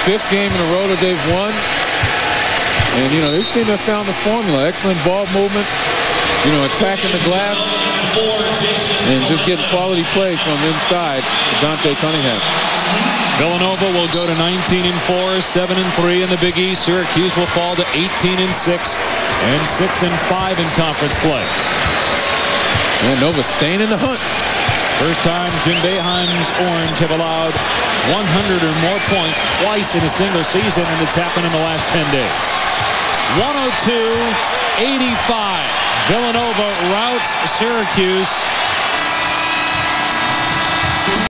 Fifth game in a row that they've won. And, you know, seem to have found the formula. Excellent ball movement, you know, attacking the glass, and just getting quality play from inside Dante Cunningham. Villanova will go to 19 and 4, 7 and 3 in the Big East. Syracuse will fall to 18 and 6 and 6 and 5 in conference play. And Nova staying in the hunt. First time Jim Boeheim's Orange have allowed 100 or more points twice in a single season, and it's happened in the last 10 days. 102-85. Villanova routs Syracuse